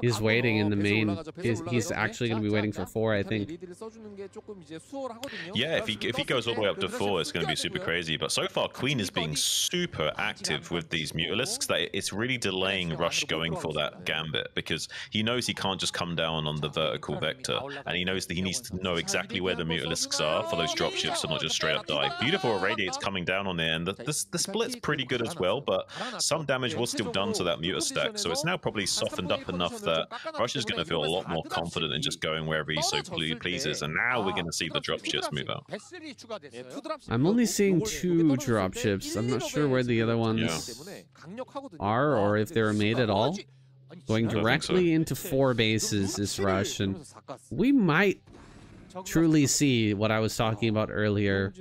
He's waiting in the main. He's, he's actually going to be waiting for four, I think. Yeah, if he if he goes all the way up to four, it's going to be super crazy. But so far, Queen is being super active with these Mutalisks. That it's really delaying Rush going for that Gambit because he knows he can't just come down on the vertical vector, and he knows that he needs to know exactly where the Mutalisks are for those drop ships to not just straight up die. Beautiful Irradiate's coming down on there, and the, the, the split's pretty good as well, but but some damage was still done to that Muta stack, so it's now probably softened up enough that Rush is going to feel a lot more confident in just going wherever he so pleases, and now we're going to see the dropships move out. I'm only seeing two dropships. I'm not sure where the other ones yeah. are, or if they were made at all. Going directly so. into four bases is Rush, and we might truly see what I was talking about earlier,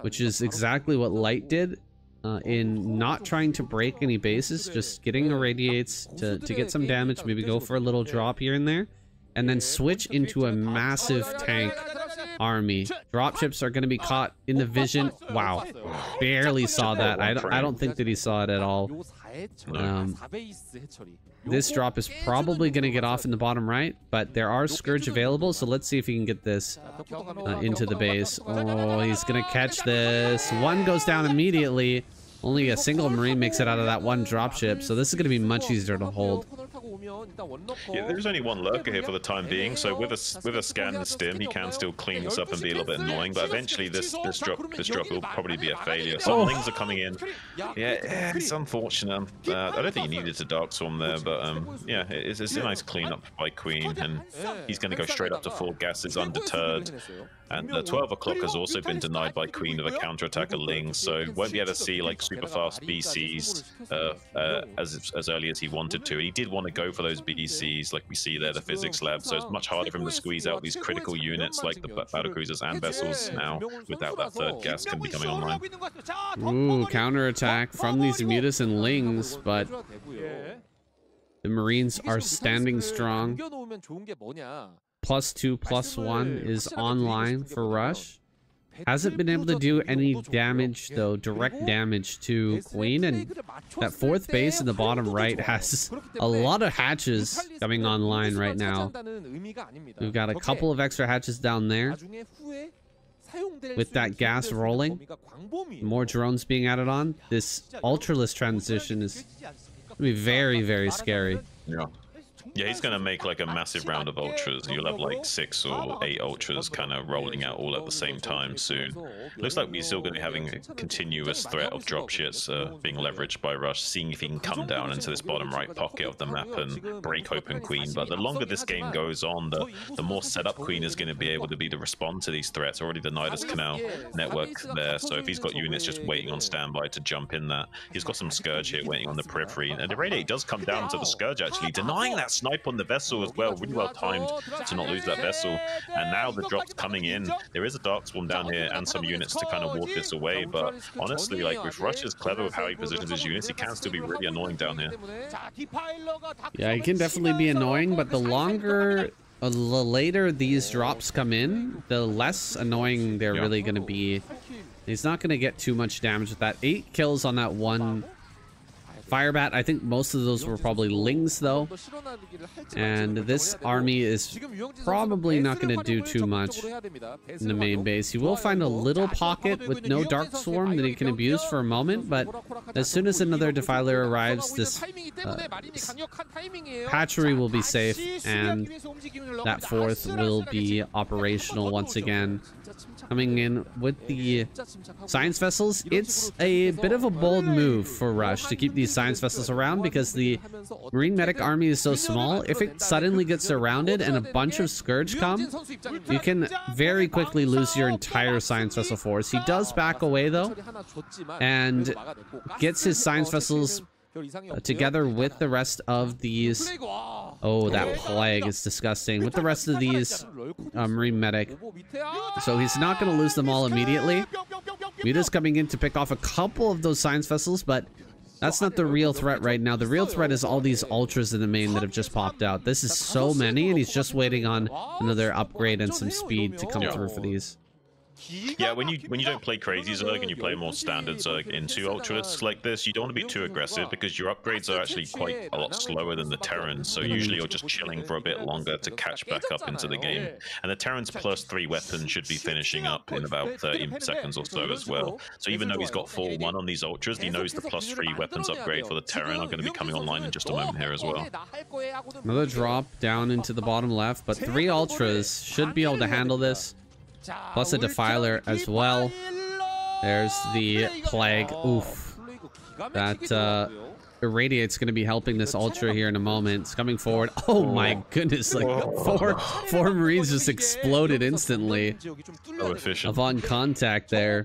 which is exactly what Light did uh, in not trying to break any bases, just getting irradiates to, to get some damage, maybe go for a little drop here and there, and then switch into a massive tank army. Dropships are going to be caught in the vision. Wow. Barely saw that. I don't, I don't think that he saw it at all. Um, this drop is probably going to get off in the bottom right, but there are Scourge available, so let's see if he can get this uh, into the base. Oh, he's going to catch this. One goes down immediately. Only a single Marine makes it out of that one dropship, so this is going to be much easier to hold. Yeah, there's only one lurker here for the time being, so with a with a scan and stim, he can still clean this up and be a little bit annoying. But eventually, this this drop this drop will probably be a failure. Some things are coming in. Yeah, it's unfortunate. Uh, I don't think he needed to dark swarm there, but um, yeah, it's, it's a nice cleanup by Queen, and he's going to go straight up to four gases undeterred. And the 12 o'clock has also been denied by Queen of a counterattack of Ling, so won't be able to see like super fast BCs uh, uh, as as early as he wanted to. he did want to go for those BCs, like we see there, the physics lab. So it's much harder for him to squeeze out these critical units like the battle cruisers and vessels now without that third gas can be coming online. Ooh, counterattack from these Mutas and Lings, but the Marines are standing strong plus two, plus one is online for Rush. Hasn't been able to do any damage, though, direct damage to Queen. And that fourth base in the bottom right has a lot of hatches coming online right now. We've got a couple of extra hatches down there. with that gas rolling, more drones being added on, this ultralisk transition is going to be very, very scary. Yeah. Yeah, he's going to make like a massive round of ultras. You'll have like six or eight ultras kind of rolling out all at the same time soon. Looks like we're still going to be having a continuous threat of dropships uh, being leveraged by Rush, seeing if he can come down into this bottom right pocket of the map and break open Queen. But the longer this game goes on, the, the more set up Queen is going to be able to be to respond to these threats. Already the Nidus Canal network there, so if he's got units just waiting on standby to jump in that, he's got some Scourge here waiting on the periphery. And the Irradiate does come down to the Scourge actually, denying that snipe on the vessel as well. Really well timed to not lose that vessel. And now the drop's coming in. There is a Dark Swarm down here and some units to kind of walk this away. But honestly, like if Rush is clever with how he positions his units, he can still be really annoying down here. Yeah, he can definitely be annoying, but the longer uh, the later these drops come in, the less annoying they're yeah. really going to be. He's not going to get too much damage with that. Eight kills on that one Firebat, I think most of those were probably Lings, though. And this army is probably not going to do too much in the main base. You will find a little pocket with no Dark Swarm that he can abuse for a moment, but as soon as another Defiler arrives, this uh, hatchery will be safe, and that fourth will be operational once again coming in with the science vessels. It's a bit of a bold move for Rush to keep these science vessels around because the Marine Medic army is so small. If it suddenly gets surrounded and a bunch of Scourge come, you can very quickly lose your entire science vessel force. He does back away though and gets his science vessels together with the rest of these oh that plague is disgusting. With the rest of these uh, marine medic so he's not going to lose them all immediately. Muta's coming in to pick off a couple of those science vessels but that's not the real threat right now. The real threat is all these ultras in the main that have just popped out. This is so many and he's just waiting on another upgrade and some speed to come through for these yeah, when you when you don't play crazy Zerg and you play more standard Zerg into Ultras like this, you don't want to be too aggressive because your upgrades are actually quite a lot slower than the Terrans, so usually you're just chilling for a bit longer to catch back up into the game. And the Terran's plus three weapons should be finishing up in about 30 seconds or so as well. So even though he's got full one on these Ultras, he knows the plus three weapons upgrade for the Terran are going to be coming online in just a moment here as well. Another drop down into the bottom left, but three Ultras should be able to handle this. Plus a Defiler as well. There's the Plague. Oof. That uh, Irradiate's going to be helping this Ultra here in a moment. It's coming forward. Oh my goodness, like four, four Marines just exploded instantly. So efficient. Upon contact there.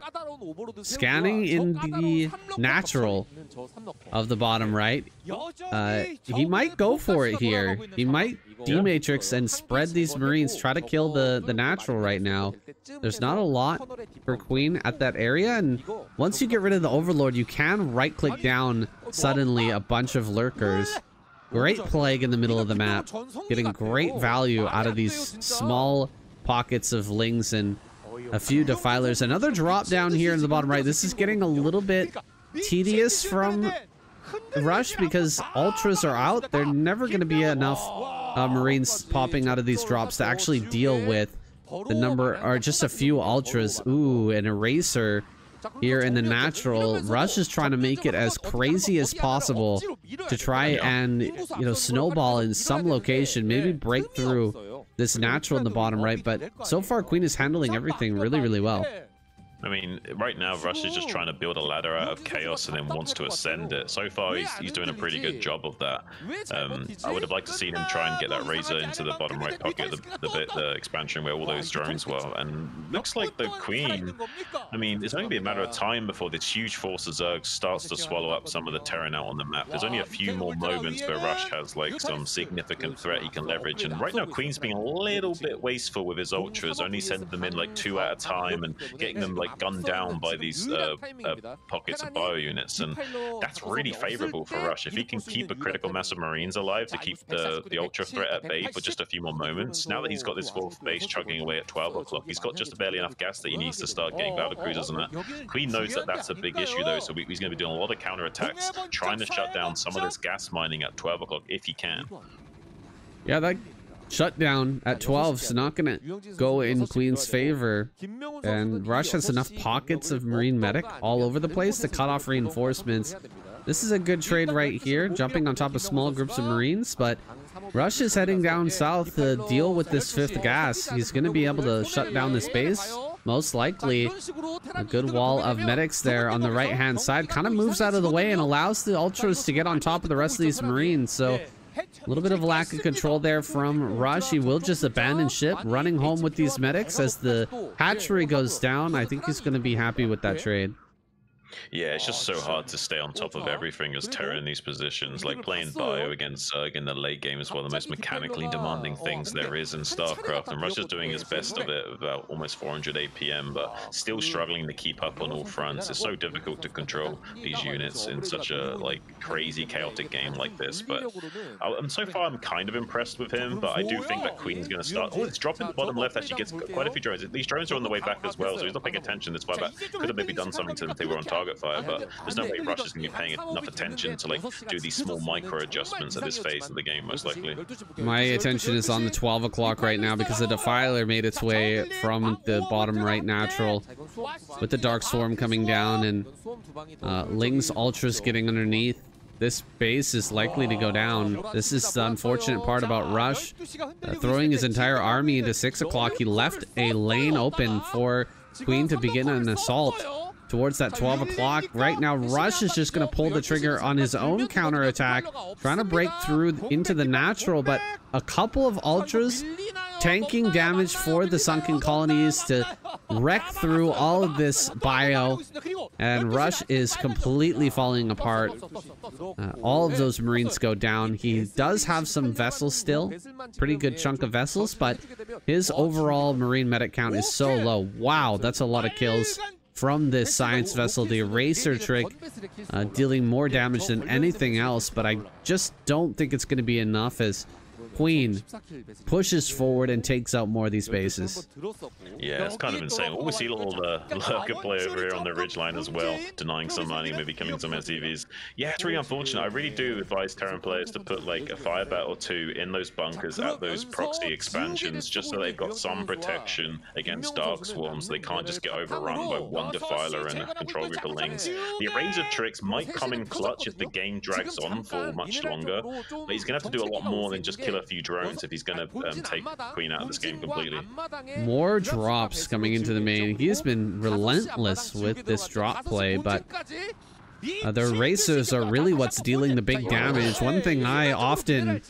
Scanning in the natural of the bottom right. Uh, he might go for it here. He might D-Matrix and spread these Marines. Try to kill the, the natural right now. There's not a lot for Queen at that area. And once you get rid of the Overlord, you can right-click down suddenly a bunch of Lurkers. Great Plague in the middle of the map. Getting great value out of these small pockets of Lings and a few Defilers. Another drop down here in the bottom right. This is getting a little bit tedious from Rush because Ultras are out. They're never going to be enough uh, Marines popping out of these drops to actually deal with the number or just a few Ultras. Ooh, an Eraser here in the natural. Rush is trying to make it as crazy as possible to try and, you know, snowball in some location, maybe break through this natural in the bottom right. But so far, Queen is handling everything really, really well. I mean, right now Rush is just trying to build a ladder out of chaos and then wants to ascend it. So far, he's, he's doing a pretty good job of that. Um, I would have liked to see him try and get that Razor into the bottom right pocket, the, the bit, the expansion where all those drones were. And looks like the Queen, I mean, it's only be a matter of time before this huge force of Zerg starts to swallow up some of the Terran out on the map. There's only a few more moments where Rush has like some significant threat he can leverage. And right now, Queen's being a little bit wasteful with his Ultras, only sending them in like two at a time and getting them like gunned down by these uh, uh, pockets of bio units, and that's really favorable for Rush. If he can keep a critical mass of Marines alive to keep the, the Ultra threat at bay for just a few more moments, now that he's got this fourth base chugging away at 12 o'clock, he's got just barely enough gas that he needs to start getting battle cruisers and that. Queen knows that that's a big issue though, so he's going to be doing a lot of counter attacks, trying to shut down some of this gas mining at 12 o'clock if he can. Yeah, that shutdown at 12 is not going to go in Queen's favor. And Rush has enough pockets of Marine Medic all over the place to cut off reinforcements. This is a good trade right here, jumping on top of small groups of Marines, but Rush is heading down south to deal with this fifth gas. He's going to be able to shut down this base. Most likely, a good wall of medics there on the right-hand side. kind of moves out of the way and allows the Ultras to get on top of the rest of these Marines. So a little bit of lack of control there from Rush. He will just abandon ship, running home with these medics as the hatchery goes down. I think he's going to be happy with that trade. Yeah, it's just so hard to stay on top of everything as Terran in these positions. Like playing Bio against Zerg in the late game is one of the most mechanically demanding things there is in StarCraft, and Rush's doing his best of it about almost 400 APM, but still struggling to keep up on all fronts. It's so difficult to control these units in such a like crazy, chaotic game like this. But I'm so far I'm kind of impressed with him, but I do think that Queen's going to start. Oh, it's dropping the bottom left. Actually gets quite a few drones. These drones are on the way back as well, so he's not paying attention. This far back could have maybe done something to them if they were on target target fire, but there's no way Rush is going to be paying enough attention to like do these small micro adjustments at this phase of the game, most likely. My attention is on the 12 o'clock right now because the Defiler made its way from the bottom right natural with the Dark Swarm coming down and uh, Ling's Ultras getting underneath. This base is likely to go down. This is the unfortunate part about Rush. Uh, throwing his entire army into 6 o'clock, he left a lane open for Queen to begin an assault towards that 12 o'clock. Right now, Rush is just going to pull the trigger on his own counterattack, trying to break through into the natural, but a couple of Ultras tanking damage for the sunken colonies to wreck through all of this bio and rush is completely falling apart. Uh, all of those marines go down. He does have some vessels still pretty good chunk of vessels but his overall marine medic count is so low. Wow that's a lot of kills from this science vessel, the eraser trick, uh, dealing more damage than anything else, but I just don't think it's going to be enough as Queen pushes forward and takes out more of these bases. Yeah, it's kind of insane. We see little uh, lurker play over here on the ridge line as well, denying some money, maybe coming some SCVs. Yeah, it's really unfortunate. I really do advise Terran players to put like a fire bat or two in those bunkers at those proxy expansions, just so they've got some protection against dark swarms. They can't just get overrun by one defiler and a control group of lings. The eraser tricks might come in clutch if the game drags on for much longer, but he's gonna have to do a lot more than just kill a few drones if he's going to um, take Queen out of this game completely. More drops coming into the main. He's been relentless with this drop play, but uh, the racers are really what's dealing the big damage. One thing I often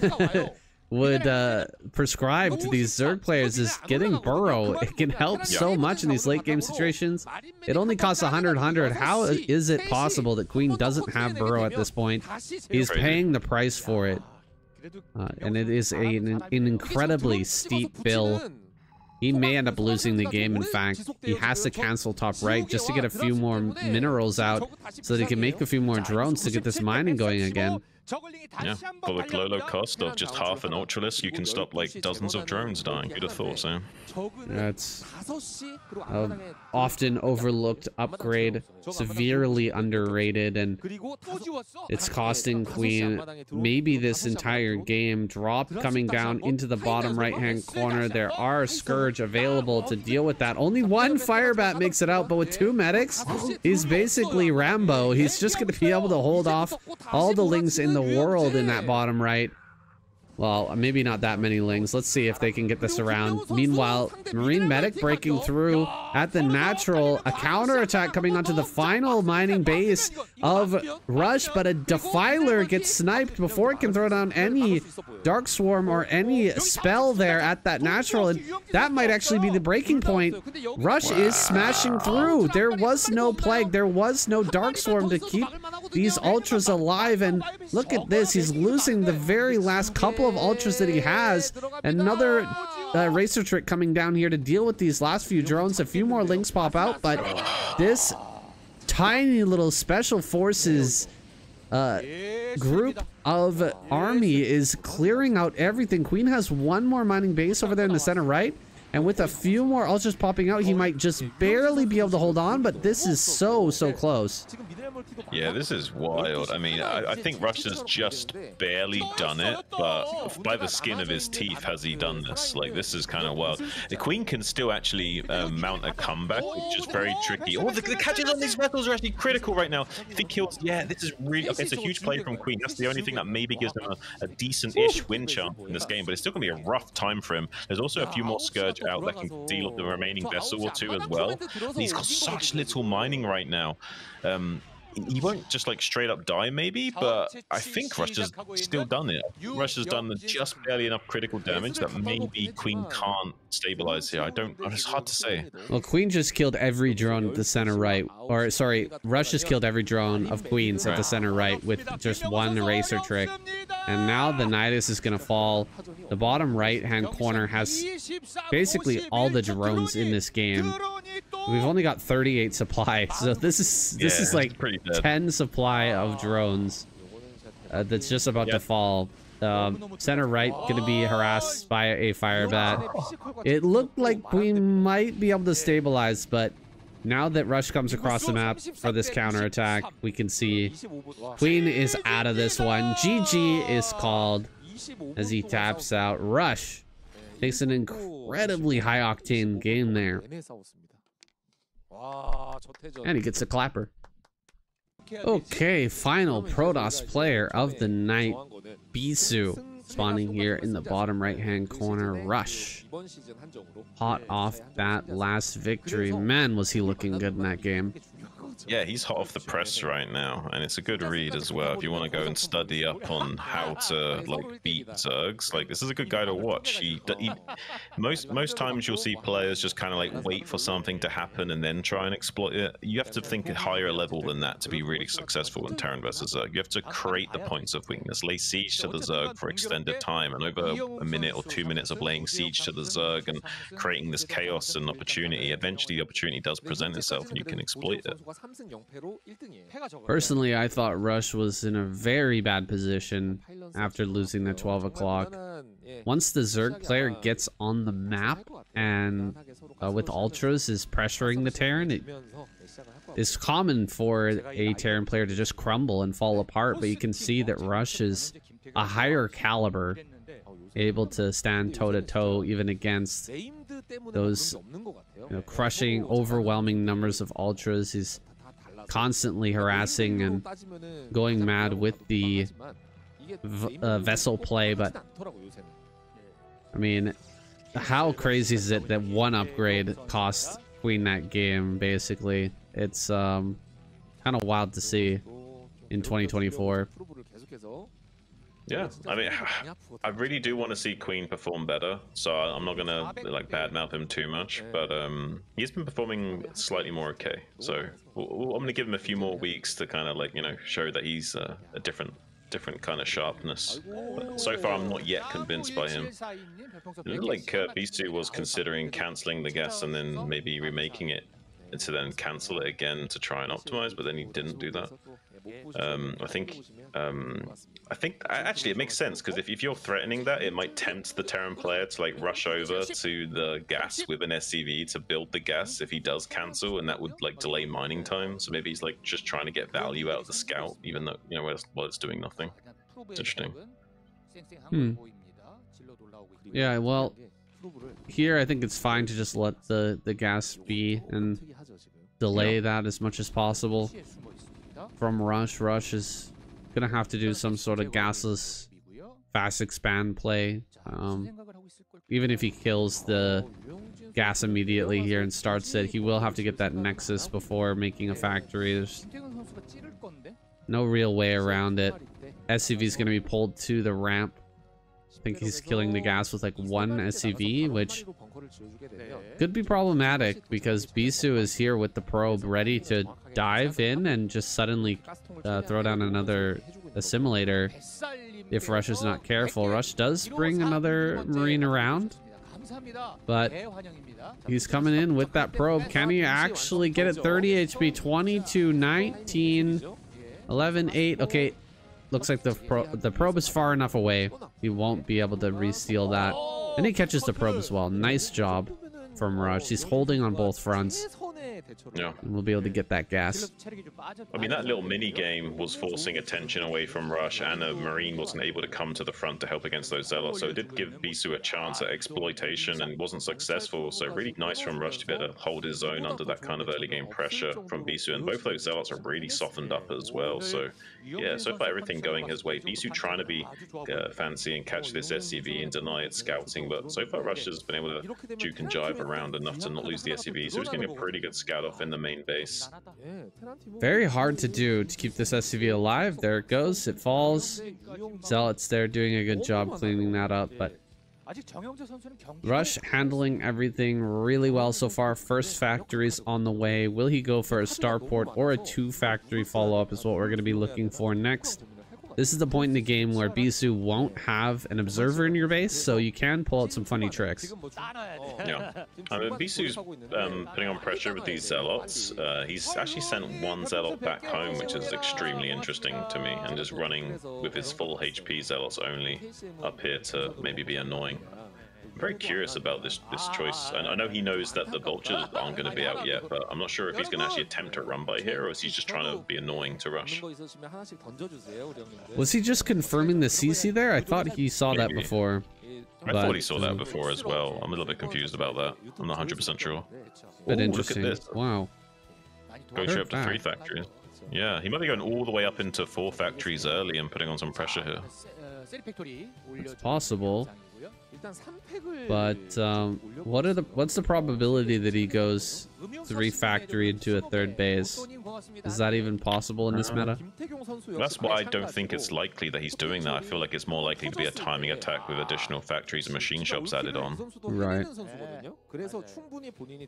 would uh, prescribe to these Zerg players is getting Burrow. It can help so much in these late game situations. It only costs 100, 100. How is it possible that Queen doesn't have Burrow at this point? He's paying the price for it. Uh, and it is a, an, an incredibly steep bill. He may end up losing the game, in fact. He has to cancel top right just to get a few more minerals out so that he can make a few more drones to get this mining going again. Yeah, for the low, low cost of just half an Ultralisk, you can stop like dozens of drones dying. Who'd have thought so? That's an often overlooked upgrade, severely underrated, and it's costing Queen maybe this entire game. Drop coming down into the bottom right-hand corner. There are Scourge available to deal with that. Only one Firebat makes it out, but with two medics, he's basically Rambo. He's just going to be able to hold off all the lings in the world in that bottom right. Well, maybe not that many lings. Let's see if they can get this around. Meanwhile, Marine Medic breaking through at the natural. A counter attack coming onto the final mining base of Rush, but a Defiler gets sniped before it can throw down any Dark Swarm or any spell there at that natural. And that might actually be the breaking point. Rush is smashing through. There was no Plague. There was no Dark Swarm to keep these Ultras alive. And look at this. He's losing the very last couple of ultras that he has. Another uh, racer trick coming down here to deal with these last few drones. A few more lings pop out, but this tiny little special forces uh, group of army is clearing out everything. Queen has one more mining base over there in the center right. And with a few more ultras popping out, he might just barely be able to hold on, but this is so, so close. Yeah, this is wild. I mean, I, I think Rush's just barely done it, but by the skin of his teeth has he done this. Like, this is kind of wild. The Queen can still actually uh, mount a comeback, which is very tricky. Oh, the, the catches on these vessels are actually critical right now. If he kills, yeah, this is really, okay, it's a huge play from Queen. That's the only thing that maybe gives him a, a decent-ish win chance in this game, but it's still going to be a rough time for him. There's also a few more Scourge out that can deal with the remaining vessel or two as well. And he's got such little mining right now. Um, he won't just like straight up die maybe but i think rush's still done it. Rush's done just barely enough critical damage that maybe queen can't stabilize here. I don't it's hard to say. Well queen just killed every drone at the center right or sorry rush's killed every drone of queens at the center right with just one eraser trick. And now the nidus is going to fall. The bottom right hand corner has basically all the drones in this game. We've only got 38 supply, so this is this yeah, is like 10 supply of drones uh, that's just about to fall. Um, center right gonna be harassed by a fire bat. It looked like we might be able to stabilize, but now that Rush comes across the map for this counter attack, we can see Queen is out of this one. GG is called as he taps out. Rush takes an incredibly high octane game there. And he gets a clapper. Okay, final Protoss player of the night, Bisu. Spawning here in the bottom right hand corner, Rush. Hot off that last victory. Man, was he looking good in that game. Yeah, he's hot off the press right now, and it's a good read as well. If you want to go and study up on how to like beat Zergs, like this is a good guy to watch. He, he most most times you'll see players just kind of like wait for something to happen and then try and exploit it. You have to think a higher level than that to be really successful in Terran versus Zerg. You have to create the points of weakness, lay siege to the Zerg for extended time, and over a minute or two minutes of laying siege to the Zerg and creating this chaos and opportunity. Eventually, the opportunity does present itself, and you can exploit it. Personally, I thought Rush was in a very bad position after losing the 12 o'clock. Once the Zerg player gets on the map and uh, with Ultras is pressuring the Terran, it is common for a Terran player to just crumble and fall apart, but you can see that Rush is a higher caliber able to stand toe to toe even against those you know, crushing, overwhelming numbers of ultras. He's constantly harassing and going mad with the uh, vessel play, but I mean, how crazy is it that one upgrade cost Queen that game, basically? It's um, kind of wild to see in 2024. Yeah, I mean, I really do want to see Queen perform better, so I'm not gonna like badmouth him too much, but um, he's been performing slightly more okay. So I'm gonna give him a few more weeks to kind of like you know show that he's uh, a different different kind of sharpness. But so far, I'm not yet convinced by him. It looked like uh, Bisu was considering canceling the guess and then maybe remaking it and to then cancel it again to try and optimize, but then he didn't do that. Um, I think um, I think actually it makes sense because if, if you're threatening that, it might tempt the Terran player to like rush over to the gas with an SCV to build the gas if he does cancel, and that would like delay mining time. So maybe he's like just trying to get value out of the scout, even though you know while it's, while it's doing nothing. It's interesting. Hmm. Yeah, well, here I think it's fine to just let the the gas be and delay yeah. that as much as possible from Rush. Rush is gonna have to do some sort of gasless fast expand play. Um, even if he kills the gas immediately here and starts it, he will have to get that Nexus before making a factory. There's no real way around it. SCV is going to be pulled to the ramp I think he's killing the gas with like one SCV, which could be problematic because Bisu is here with the probe ready to dive in and just suddenly uh, throw down another assimilator if Rush is not careful. Rush does bring another Marine around, but he's coming in with that probe. Can he actually get it 30 HP? 22, 19, 11, 8. Okay, Looks like the pro the probe is far enough away. He won't be able to re-steal that. And he catches the probe as well. Nice job from Rush. He's holding on both fronts. Yeah. We'll be able to get that gas. I mean, that little mini game was forcing attention away from Rush, and a Marine wasn't able to come to the front to help against those Zealots. So it did give Bisu a chance at exploitation and wasn't successful. So really nice from Rush to be able to hold his own under that kind of early game pressure from Bisu. And both those Zealots are really softened up as well. So yeah, so far everything going his way. Bisu trying to be uh, fancy and catch this SCV and deny its scouting, but so far Rush has been able to juke and jive around enough to not lose the SCV. So he's getting a pretty good scout off in the main base. Very hard to do to keep this SCV alive. There it goes. It falls. Zealots there doing a good job cleaning that up, but Rush handling everything really well so far. First factory's on the way. Will he go for a starport or a two factory follow-up is what we're going to be looking for next. This is the point in the game where Bisu won't have an observer in your base, so you can pull out some funny tricks. Yeah. I mean, Bisu's um, putting on pressure with these zealots. Uh, he's actually sent one zealot back home, which is extremely interesting to me, and is running with his full HP zealots only up here to maybe be annoying very curious about this this choice. And I know he knows that the vultures aren't going to be out yet, but I'm not sure if he's going to actually attempt to run by here or is he just trying to be annoying to Rush. Was he just confirming the CC there? I thought he saw Maybe. that before. I thought he saw that um, before as well. I'm a little bit confused about that. I'm not 100% sure. But Ooh, interesting. Look at this. Wow. Going straight up to three factories. Yeah, he might be going all the way up into four factories early and putting on some pressure here. It's possible. But um, what are the what's the probability that he goes three factory into a third base? Is that even possible in this meta? That's why I don't think it's likely that he's doing that. I feel like it's more likely to be a timing attack with additional factories and machine shops added on. Right.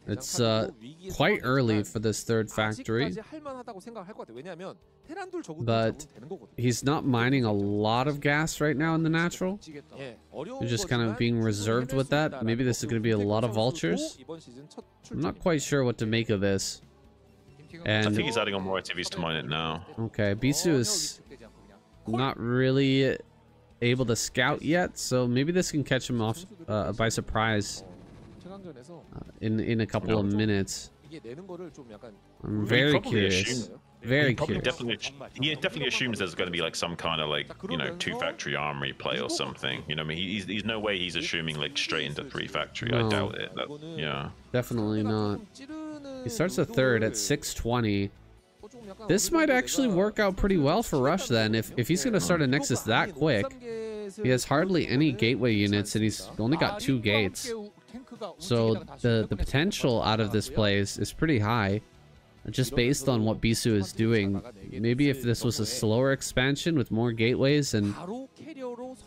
It's uh, quite early for this third factory. But he's not mining a lot of gas right now in the natural. He's just kind of being reserved with that. Maybe this is going to be a lot of vultures. I'm not quite sure what to make of this. I think he's adding on more activities to mine it now. okay, Bisu is not really able to scout yet, so maybe this can catch him off uh, by surprise uh, in in a couple of minutes. I'm very curious. Very he definitely he definitely assumes there's going to be like some kind of like you know two factory armory play or something. You know, I mean, he's, he's no way he's assuming like straight into three factory. I doubt it. That, yeah. Definitely not. He starts a third at 620. This might actually work out pretty well for Rush then. If, if he's going to start a Nexus that quick, he has hardly any gateway units and he's only got two gates. So the, the potential out of this play is, is pretty high. Just based on what Bisu is doing. Maybe if this was a slower expansion with more gateways and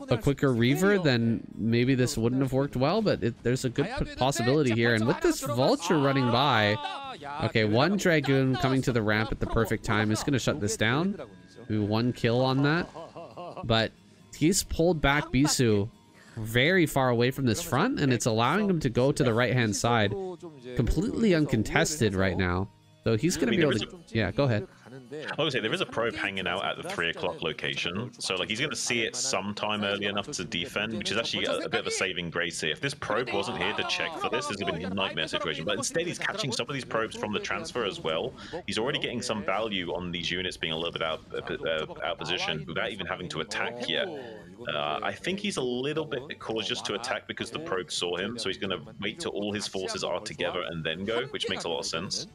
a quicker Reaver, then maybe this wouldn't have worked well, but it, there's a good possibility here. And with this Vulture running by, okay, one Dragoon coming to the ramp at the perfect time is going to shut this down. Maybe one kill on that. But he's pulled back Bisu very far away from this front, and it's allowing him to go to the right-hand side. Completely uncontested right now. So he's going to be able there to... Yeah, go ahead. I would say there is a probe hanging out at the three o'clock location, so like he's going to see it sometime early enough to defend, which is actually a, a bit of a saving grace here. If this probe wasn't here to check for this, this would have been a nightmare situation. But instead, he's catching some of these probes from the transfer as well. He's already getting some value on these units being a little bit out uh, out of position without even having to attack yet. Uh, I think he's a little bit cautious to attack because the probe saw him, so he's going to wait till all his forces are together and then go, which makes a lot of sense.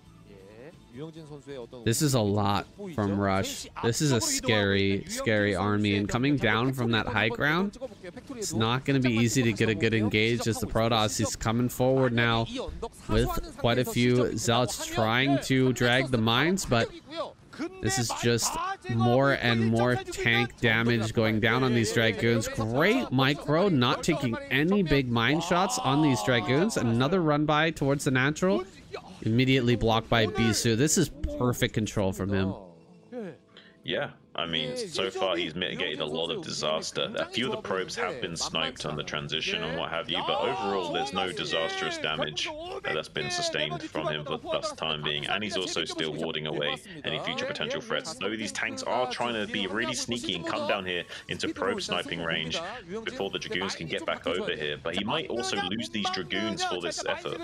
This is a lot from Rush. This is a scary, scary army. And coming down from that high ground, it's not going to be easy to get a good engage as the Protoss is coming forward now with quite a few Zealots trying to drag the mines, but this is just more and more tank damage going down on these Dragoons. Great micro, not taking any big mine shots on these Dragoons. Another run by towards the natural. Immediately blocked by Bisu. This is perfect control from him. Yeah, I mean, so far he's mitigated a lot of disaster. A few of the probes have been sniped on the transition and what have you, but overall there's no disastrous damage that's been sustained from him for thus time being, and he's also still warding away any future potential threats. Though these tanks are trying to be really sneaky and come down here into probe sniping range before the Dragoons can get back over here, but he might also lose these Dragoons for this effort.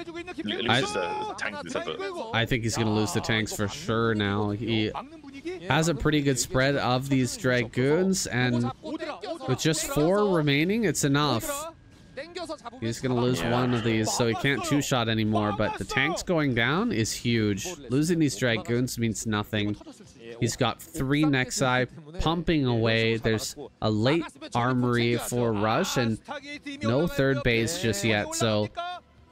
Loses the tank this effort. I think he's going to lose the tanks for sure now. He has a pretty good spread of these Dragoons, and with just four remaining, it's enough. He's gonna lose yeah. one of these, so he can't two-shot anymore, but the tank's going down is huge. Losing these Dragoons means nothing. He's got three Nexi pumping away. There's a late armory for Rush, and no third base just yet, so...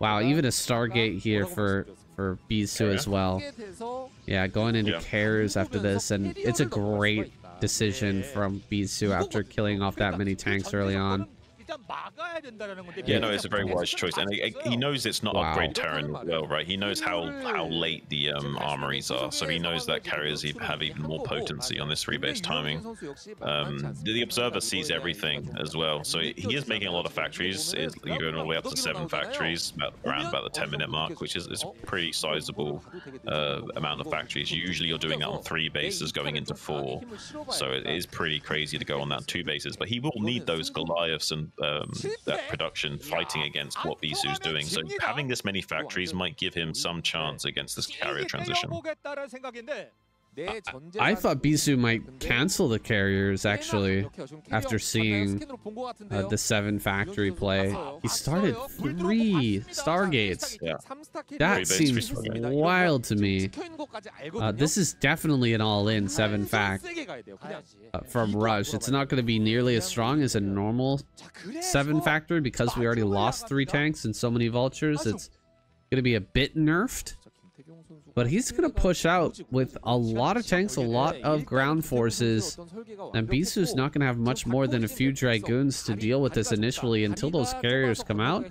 Wow, even a Stargate here for for Bisu as well. Yeah, going into yeah. cares after this, and it's a great decision from Bisu after killing off that many tanks early on. Yeah, no, it's a very wise choice, and he, he knows it's not wow. upgrade Terran as well, right? He knows how how late the um, armories are, so he knows that carriers have even more potency on this rebase timing. Um, the Observer sees everything as well, so he is making a lot of factories. Is going all the way up to seven factories, about, around about the 10 minute mark, which is, is a pretty sizable uh, amount of factories. Usually, you're doing that on three bases, going into four, so it is pretty crazy to go on that two bases. But he will need those Goliaths and um, that production fighting against what Bisu's doing. So having this many factories might give him some chance against this carrier transition. I, I thought Bisu might cancel the carriers actually after seeing uh, the seven factory play. He started three Stargates. Yeah. That seems wild to me. Uh, this is definitely an all-in seven fact uh, from Rush. It's not going to be nearly as strong as a normal seven factory because we already lost three tanks and so many vultures. It's going to be a bit nerfed. But he's going to push out with a lot of tanks, a lot of ground forces. And Bisu's not going to have much more than a few Dragoons to deal with this initially until those carriers come out.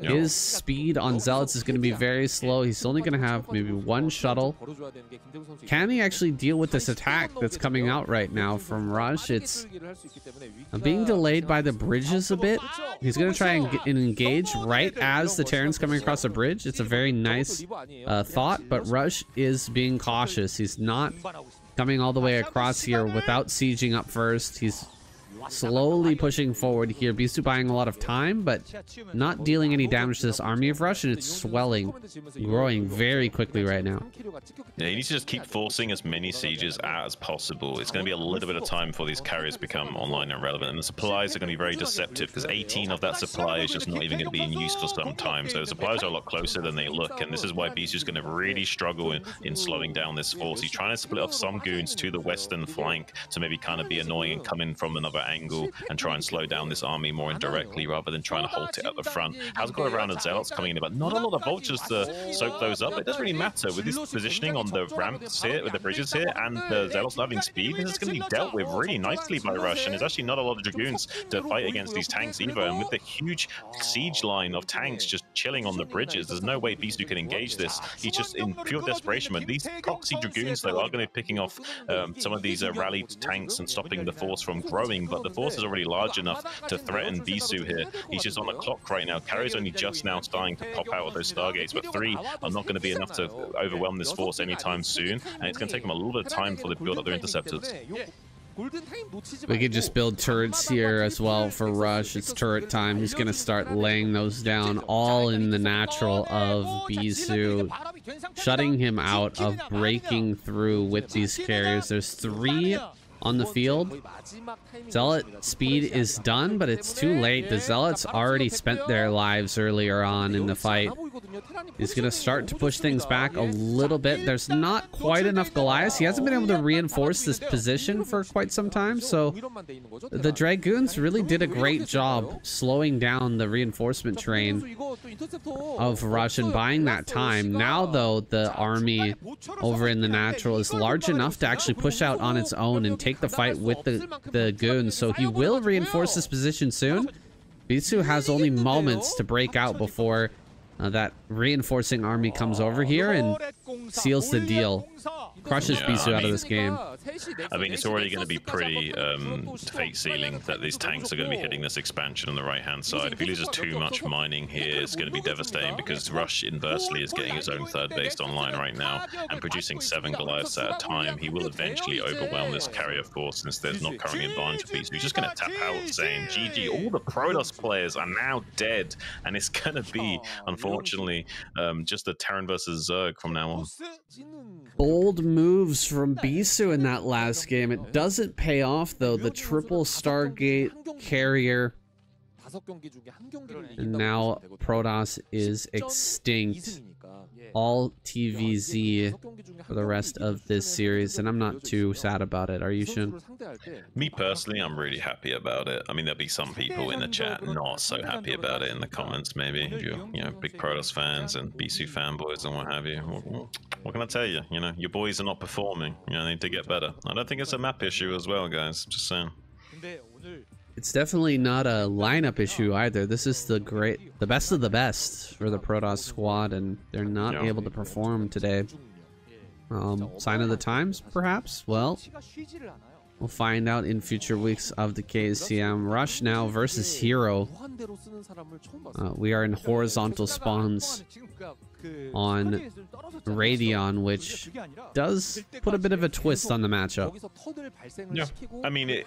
His speed on Zealots is going to be very slow. He's only going to have maybe one shuttle. Can he actually deal with this attack that's coming out right now from Rush? It's being delayed by the bridges a bit. He's going to try and, and engage right as the Terran's coming across the bridge. It's a very nice uh, thought, but but Rush is being cautious. He's not coming all the way across here without sieging up first. He's slowly pushing forward here. Bisu buying a lot of time, but not dealing any damage to this army of Rush, and it's swelling, growing very quickly right now. Yeah, you need to just keep forcing as many sieges out as possible. It's going to be a little bit of time before these carriers become online and relevant, and the supplies are going to be very deceptive because 18 of that supply is just not even going to be in use for some time. So the supplies are a lot closer than they look, and this is why Bisu is going to really struggle in, in slowing down this force. He's trying to split off some goons to the western flank to maybe kind of be annoying and come in from another angle angle and try and slow down this army more indirectly rather than trying to halt it at the front. Has got around and Zealots coming in, but not a lot of vultures to soak those up. It doesn't really matter with this positioning on the ramps here, with the bridges here, and the Zealots having speed. This is going to be dealt with really nicely by Rush, and there's actually not a lot of Dragoons to fight against these tanks either. And with the huge siege line of tanks just chilling on the bridges, there's no way Bisu can engage this. He's just in pure desperation. But these proxy Dragoons, though, are going to be picking off um, some of these uh, rallied tanks and stopping the force from growing. But the force is already large enough to threaten Bisu here. He's just on the clock right now. Carrier's only just now starting to pop out of those Stargates, but three are not going to be enough to overwhelm this force anytime soon, and it's going to take them a little bit of time for the build up their interceptors. We could just build turrets here as well for Rush. It's turret time. He's going to start laying those down all in the natural of Bisu, shutting him out of breaking through with these carriers. There's three on the field. Zealot speed is done, but it's too late. The Zealots already spent their lives earlier on in the fight. He's going to start to push things back a little bit. There's not quite enough Goliaths. He hasn't been able to reinforce this position for quite some time, so the Dragoons really did a great job slowing down the reinforcement train of Rush and buying that time. Now, though, the army over in the natural is large enough to actually push out on its own and take the fight with the, the goons, so he will reinforce his position soon. Bisu has only moments to break out before uh, that reinforcing army comes over here and seals the deal. Crushes yeah, Bisu out of this game. I mean, it's already going to be pretty um, fate sealing that these tanks are going to be hitting this expansion on the right-hand side. If he loses too much mining here, it's going to be devastating because Rush inversely is getting his own third base online right now and producing seven Goliaths at a time. He will eventually overwhelm this carrier force since there's not currently advantage piece. He's just going to tap out saying, GG, all the Protoss players are now dead. And it's going to be, unfortunately, um, just a Terran versus Zerg from now on. Bold moves from Bisu in that last game. It doesn't pay off, though. The triple Stargate carrier and now Protoss is extinct. All TVZ for the rest of this series, and I'm not too sad about it. Are you, Shun? Me personally, I'm really happy about it. I mean, there'll be some people in the chat not so happy about it in the comments, maybe. If you're, you know, big Protoss fans and BC fanboys and what have you. What can I tell you? You know, your boys are not performing. You know, they need to get better. I don't think it's a map issue as well, guys. Just saying. It's definitely not a lineup issue either. This is the great, the best of the best for the Protoss squad, and they're not yeah. able to perform today. Um, sign of the times, perhaps? Well, We'll find out in future weeks of the KCM. Rush now versus Hero. Uh, we are in horizontal spawns on Radeon, which does put a bit of a twist on the matchup. Yeah, I mean, it,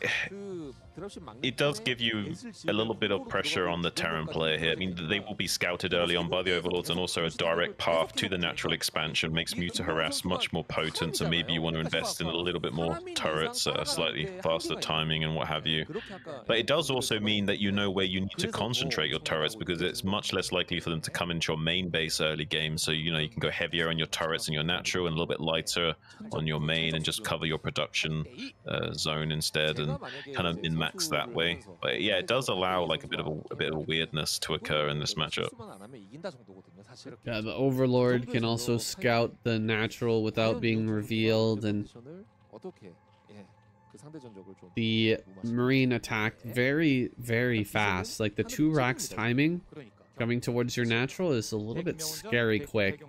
it does give you a little bit of pressure on the Terran player here. I mean, they will be scouted early on by the Overlords, and also a direct path to the natural expansion. Makes Muta Harass much more potent, so maybe you want to invest in a little bit more turrets, uh, slightly faster timing and what have you. But it does also mean that you know where you need to concentrate your turrets, because it's much less likely for them to come into your main base early game, so you know you can go heavier on your turrets and your natural, and a little bit lighter on your main, and just cover your production uh, zone instead, and kind of in max that way. But yeah, it does allow like a bit of a, a bit of a weirdness to occur in this matchup. Yeah, the Overlord can also scout the natural without being revealed, and the Marine attack very, very fast. Like the two racks timing coming towards your natural is a little bit scary quick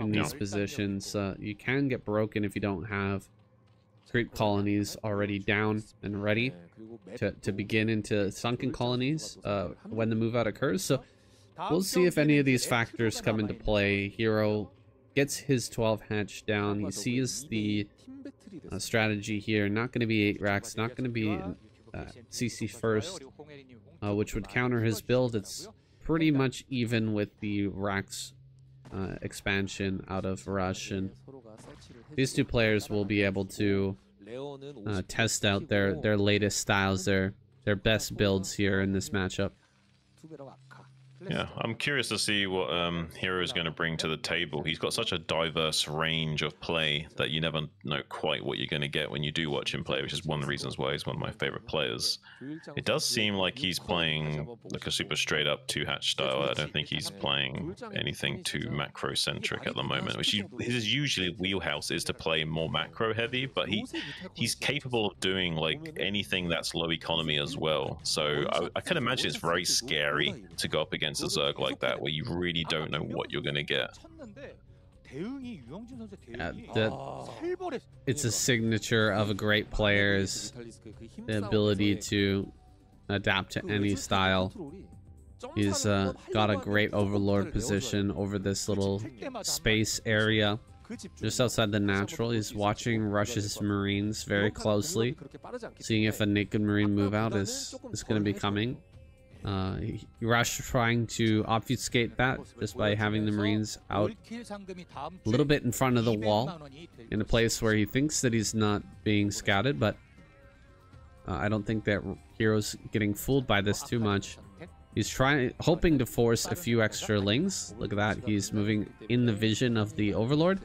in these positions. Uh, you can get broken if you don't have creep colonies already down and ready to, to begin into sunken colonies uh, when the move out occurs. So we'll see if any of these factors come into play. Hero gets his 12 hatch down. He sees the uh, strategy here. Not going to be 8 racks. Not going to be uh, CC first, uh, which would counter his build. It's pretty much even with the racks uh, expansion out of Rush. And these two players will be able to uh, test out their their latest styles, their their best builds here in this matchup. Yeah, I'm curious to see what um, Hero is going to bring to the table. He's got such a diverse range of play that you never know quite what you're going to get when you do watch him play, which is one of the reasons why he's one of my favorite players. It does seem like he's playing like a super straight up two hatch style. I don't think he's playing anything too macro centric at the moment, which he, his usually wheelhouse is to play more macro heavy, but he he's capable of doing like anything that's low economy as well. So I, I can imagine it's very scary to go up against against a Zerg like that, where you really don't know what you're going to get. Yeah, the, it's a signature of a great player's the ability to adapt to any style. He's uh, got a great overlord position over this little space area just outside the natural. He's watching Rush's Marines very closely, seeing if a naked Marine move out is, is going to be coming. Uh, Rush trying to obfuscate that just by having the Marines out a little bit in front of the wall in a place where he thinks that he's not being scouted, but uh, I don't think that Hero's getting fooled by this too much. He's trying, hoping to force a few extra lings. Look at that. He's moving in the vision of the Overlord.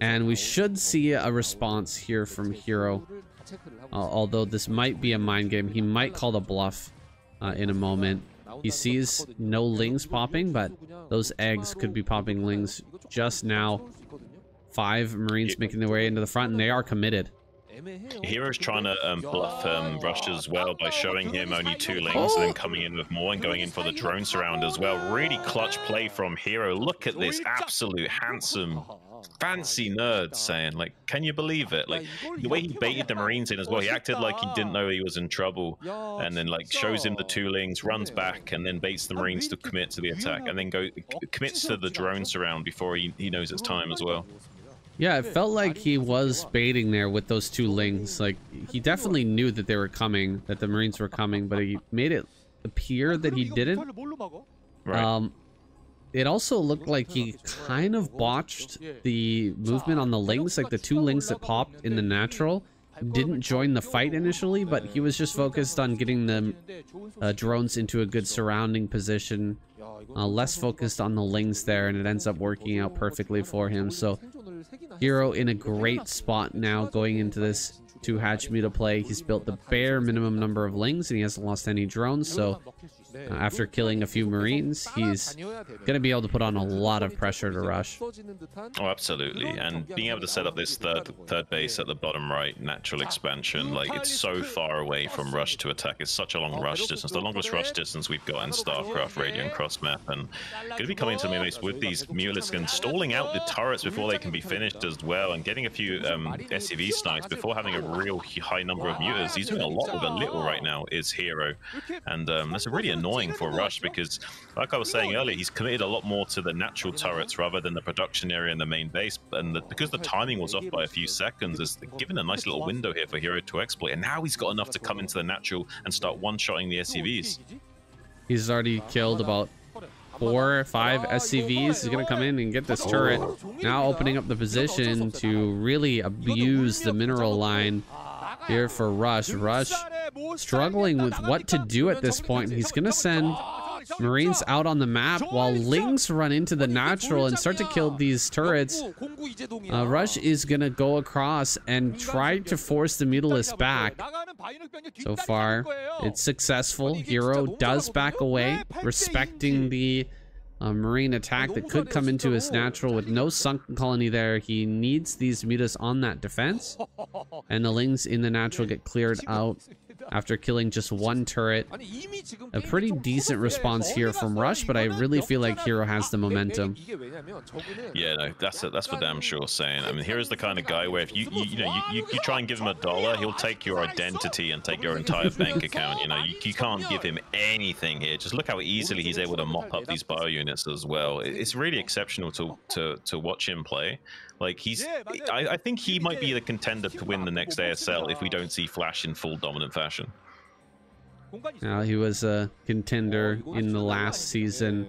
And we should see a response here from Hero. Uh, although this might be a mind game. He might call the bluff uh, in a moment. He sees no lings popping, but those eggs could be popping lings just now. Five Marines making their way into the front, and they are committed. Hero's trying to um, bluff um, Rush as well by showing him only two lings oh. and then coming in with more and going in for the drone surround as well. Really clutch play from Hero. Look at this absolute handsome fancy nerd saying, like, can you believe it? Like, the way he baited the Marines in as well, he acted like he didn't know he was in trouble, and then, like, shows him the two lings, runs back, and then baits the Marines to commit to the attack, and then go commits to the drone surround before he, he knows it's time as well. Yeah, it felt like he was baiting there with those two lings. Like, he definitely knew that they were coming, that the Marines were coming, but he made it appear that he didn't. Right. Um, it also looked like he kind of botched the movement on the lings, like the two lings that popped in the natural didn't join the fight initially, but he was just focused on getting the uh, drones into a good surrounding position, uh, less focused on the lings there, and it ends up working out perfectly for him. So Hero in a great spot now going into this two hatch to play. He's built the bare minimum number of lings and he hasn't lost any drones. So uh, after killing a few Marines, he's going to be able to put on a lot of pressure to rush. Oh, absolutely. And being able to set up this third third base at the bottom right, natural expansion, like it's so far away from rush to attack. It's such a long rush distance, the longest rush distance we've got in StarCraft Radiant Cross map. And going to be coming to base with these Mutalisks and stalling out the turrets before they can be finished as well, and getting a few um, SCV snipes before having a real high number of Mutas. He's doing a lot with a little right now, is Hero. And um, that's a really annoying for Rush because, like I was saying earlier, he's committed a lot more to the natural turrets rather than the production area and the main base. And the, because the timing was off by a few seconds, is given a nice little window here for Hero to exploit. And now he's got enough to come into the natural and start one-shotting the SCVs. He's already killed about four or five SCVs. He's going to come in and get this turret. Now opening up the position to really abuse the mineral line here for Rush. Rush struggling with what to do at this point. He's going to send Marines out on the map while Lings run into the natural and start to kill these turrets. Uh, Rush is going to go across and try to force the Mutalisk back. So far, it's successful. Hero does back away, respecting the uh, marine attack that could come into his natural with no sunken colony there. He needs these mutas on that defense. And the lings in the natural get cleared out after killing just one turret. A pretty decent response here from Rush, but I really feel like Hero has the momentum. Yeah, no, that's that's for damn sure saying. I mean, Hero's the kind of guy where if you you, you know you, you, you, try and give him a dollar, he'll take your identity and take your entire bank account. You know, you, you can't give him anything here. Just look how easily he's able to mop up these bio units as well. It's really exceptional to to to watch him play. Like he's, I, I think he might be the contender to win the next ASL if we don't see Flash in full dominant fashion. Now he was a contender in the last season.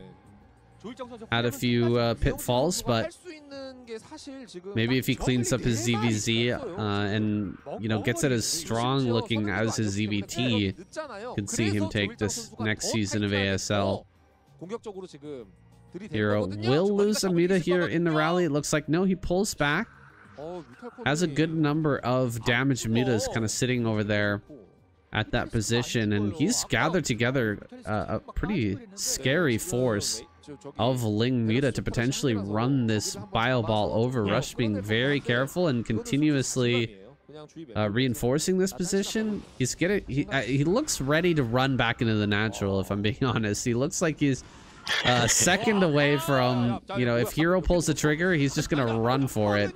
Had a few uh, pitfalls, but maybe if he cleans up his ZVZ uh, and you know gets it as strong looking as his ZVT, could see him take this next season of ASL. Hero will lose a muta here in the rally. It looks like no, he pulls back. Has a good number of damaged mutas kind of sitting over there at that position, and he's gathered together uh, a pretty scary force of Ling Muta to potentially run this bio ball over. Rush being very careful and continuously uh, reinforcing this position. He's getting he uh, he looks ready to run back into the natural. If I'm being honest, he looks like he's a second away from, you know, if Hero pulls the trigger, he's just going to run for it.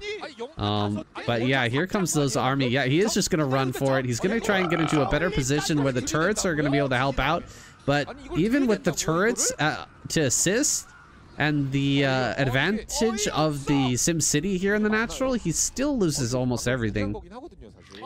Um, but yeah, here comes those army. Yeah, he is just going to run for it. He's going to try and get into a better position where the turrets are going to be able to help out. But even with the turrets uh, to assist and the uh, advantage of the Sim City here in the natural, he still loses almost everything.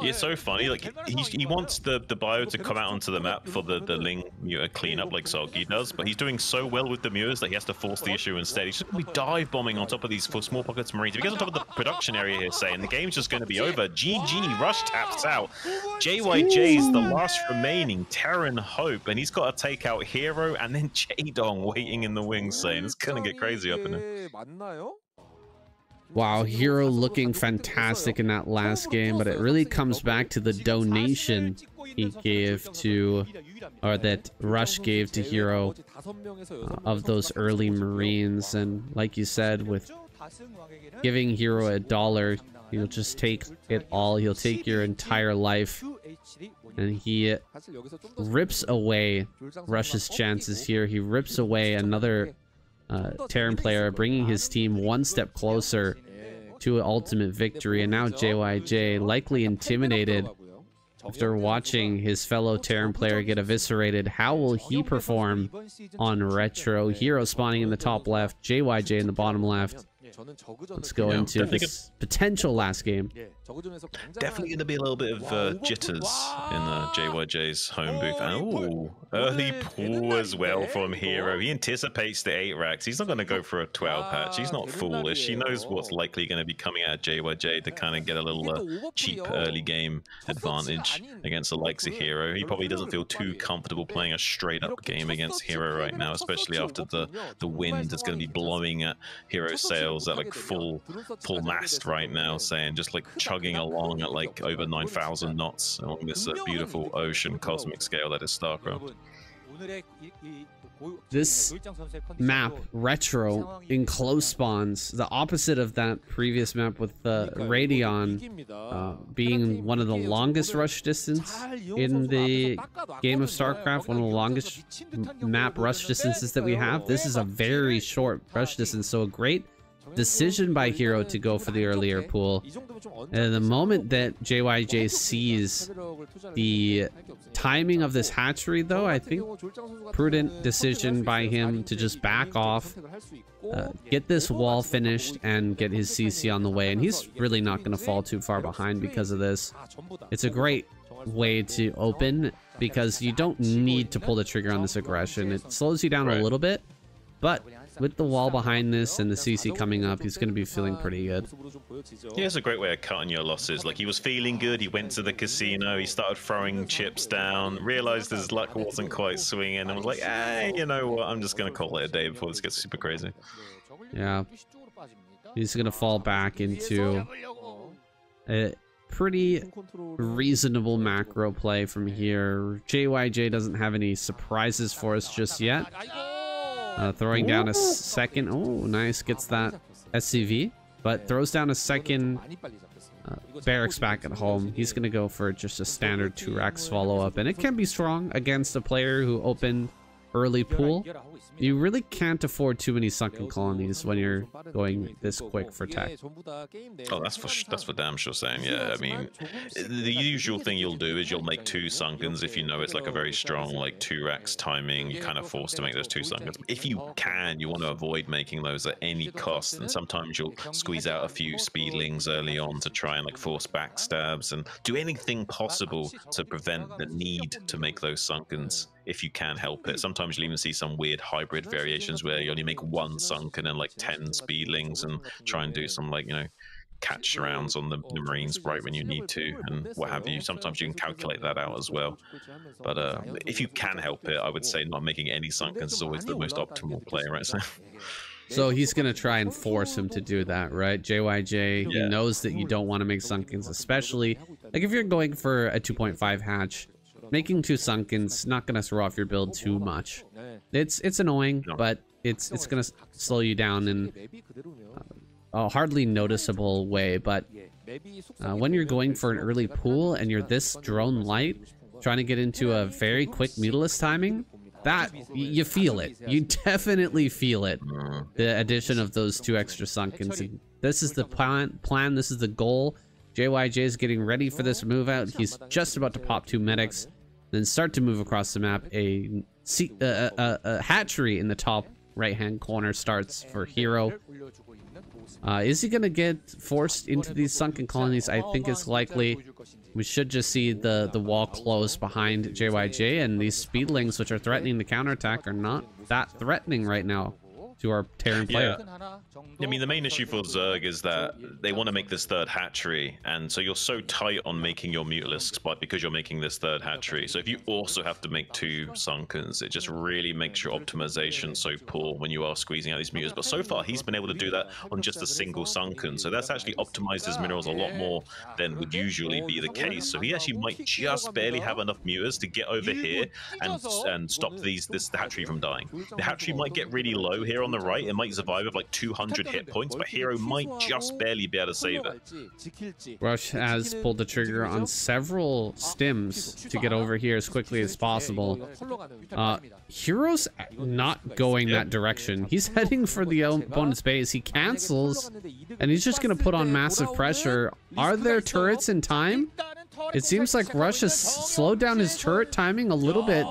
It's so funny. Like he, he wants the the bio to come out onto the map for the the Ling Muta cleanup like Soulkey does, but he's doing so well with the Mutas that he has to force the issue instead. He's just going to be dive bombing on top of these for small pockets of Marines. If he gets on top of the production area here, saying the game's just going to be over. GG Rush taps out. JYJ is the last remaining Terran hope, and he's got to take out Hero and then Jaedong waiting in the wings, saying it's going to get crazy up in here. Wow, Hero looking fantastic in that last game, but it really comes back to the donation he gave to, or that Rush gave to Hero uh, of those early Marines. And like you said, with giving Hero a dollar, he'll just take it all. He'll take your entire life. And he rips away Rush's chances here. He rips away another uh, Terran player, bringing his team one step closer to an ultimate victory. And now JYJ likely intimidated after watching his fellow Terran player get eviscerated, how will he perform on Retro? Hero spawning in the top left, JYJ in the bottom left. Let's go into this potential last game. Definitely going to be a little bit of uh, jitters in the JYJ's home booth. And, early pull as well from Hero. He anticipates the 8 racks. He's not going to go for a 12 hatch. He's not foolish. He knows what's likely going to be coming out of JYJ to kind of get a little uh, cheap early game advantage against the likes of Hero. He probably doesn't feel too comfortable playing a straight up game against Hero right now, especially after the, the wind is going to be blowing at Hero's sails at like full full mast right now, saying just like chugging along at like over 9,000 knots along this uh, beautiful ocean cosmic scale that is StarCraft. This map, Retro, in close spawns, the opposite of that previous map with the Radeon uh, being one of the longest rush distance in the game of StarCraft, one of the longest map rush distances that we have. This is a very short rush distance, so a great decision by Hero to go for the earlier pool. And the moment that JYJ sees the timing of this hatchery, though, I think prudent decision by him to just back off, uh, get this wall finished, and get his CC on the way. And he's really not going to fall too far behind because of this. It's a great way to open because you don't need to pull the trigger on this aggression. It slows you down a little bit, but with the wall behind this and the CC coming up, he's going to be feeling pretty good. Yeah, it's a great way of cutting your losses. Like, he was feeling good. He went to the casino. He started throwing chips down, realized his luck wasn't quite swinging, and was like, hey, you know what? I'm just going to call it a day before this gets super crazy. Yeah. He's going to fall back into a pretty reasonable macro play from here. JYJ doesn't have any surprises for us just yet. Uh, throwing down a second. Oh, nice. Gets that SCV. But throws down a second uh, barracks back at home. He's going to go for just a standard 2 racks follow-up. And it can be strong against a player who opened early pool. You really can't afford too many sunken colonies when you're going this quick for tech. Oh, that's for that's for damn sure saying. Yeah, I mean, the usual thing you'll do is you'll make two sunkens if you know it's like a very strong like two racks timing. You're kind of forced to make those two sunkens. If you can, you want to avoid making those at any cost. And sometimes you'll squeeze out a few speedlings early on to try and like force backstabs and do anything possible to prevent the need to make those sunkens if you can help it. Sometimes you'll even see some weird hybrid variations where you only make one sunk and then like 10 speedlings and try and do some like, you know, catch rounds on the, the, marines right when you need to and what have you. sometimes you can calculate that out as well. But uh, if you can help it i would say not making any sunkens is always the most optimal play right? So so he's gonna try and force him to do that, right? JYJ, yeah. he knows that you don't want to make sunkens, especially. like if you're going for a 2.5 hatch, Making two Sunken's not gonna throw off your build too much. It's it's annoying, but it's it's gonna slow you down in a hardly noticeable way. But uh, when you're going for an early pool and you're this drone light, trying to get into a very quick Mutalisk timing, that you feel it. You definitely feel it. The addition of those two extra Sunkens. This is the plan. Plan. This is the goal. JYJ is getting ready for this move out. He's just about to pop two medics. Then start to move across the map. A, uh, a, a hatchery in the top right-hand corner starts for Hero. Uh, is he going to get forced into these sunken colonies? I think it's likely. We should just see the, the wall close behind JYJ, and these speedlings, which are threatening the counterattack, are not that threatening right now to our Terran player. Yeah. I mean, the main issue for Zerg is that they want to make this third hatchery, and so you're so tight on making your Mutalisk spot because you're making this third hatchery. So if you also have to make two Sunkens, it just really makes your optimization so poor when you are squeezing out these Mutalisks. But so far, he's been able to do that on just a single Sunken, so that's actually optimized his minerals a lot more than would usually be the case. So he actually might just barely have enough Mutas to get over here and and stop these this the hatchery from dying. The hatchery might get really low here on the right, it might survive with like 200 hit points, but Hero might just barely be able to save it. Rush has pulled the trigger on several stims to get over here as quickly as possible. Uh, Hero's not going that direction. He's heading for the opponent's base. He cancels, and he's just going to put on massive pressure. Are there turrets in time? It seems like Rush has slowed down his turret timing a little bit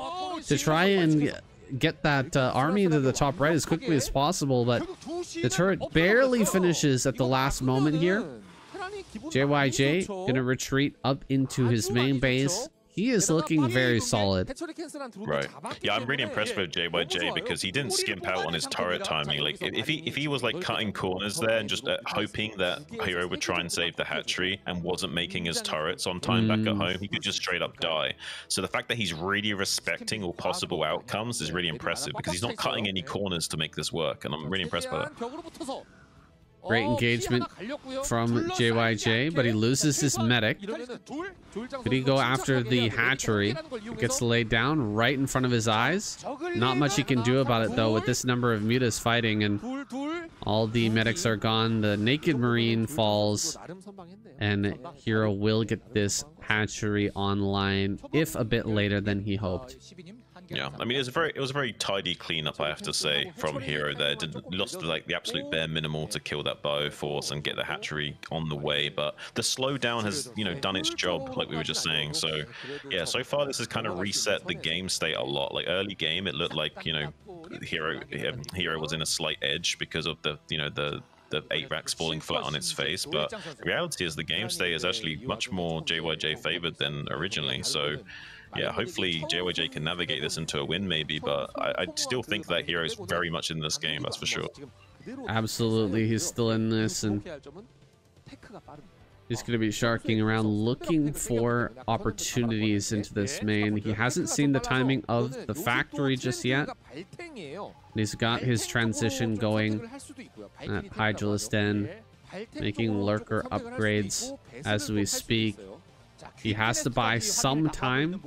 to try and get that uh, army into the top right as quickly as possible, but the turret barely finishes at the last moment here. JYJ gonna retreat up into his main base. He is looking very solid. Right. Yeah, I'm really impressed with JYJ because he didn't skimp out on his turret timing. Like, if he if he was like cutting corners there and just uh, hoping that Hero would try and save the hatchery and wasn't making his turrets on time mm. back at mm. home, he could just straight up die. So the fact that he's really respecting all possible outcomes is really impressive because he's not cutting any corners to make this work, and I'm really impressed by that. Great engagement from JYJ, but he loses his medic. Could he go after the hatchery? It gets laid down right in front of his eyes. Not much he can do about it, though, with this number of mutas fighting, and all the medics are gone. The Naked Marine falls, and Hero will get this hatchery online, if a bit later than he hoped. Yeah, I mean, it was a very it was a very tidy cleanup, I have to say, from Hero. There did lost like the absolute bare minimal to kill that bio force and get the hatchery on the way, but the slowdown has you know done its job, like we were just saying. So yeah, so far this has kind of reset the game state a lot. Like early game, it looked like you know Hero um, Hero was in a slight edge because of the you know the the eight racks falling flat on its face. But the reality is the game state is actually much more JYJ favored than originally. So yeah, hopefully JYJ can navigate this into a win maybe, but I, I still think that hero is very much in this game, that's for sure. Absolutely, he's still in this, and he's going to be sharking around looking for opportunities into this main. He hasn't seen the timing of the factory just yet. And he's got his transition going at Hydralisk Den, making lurker upgrades as we speak. He has to buy some time.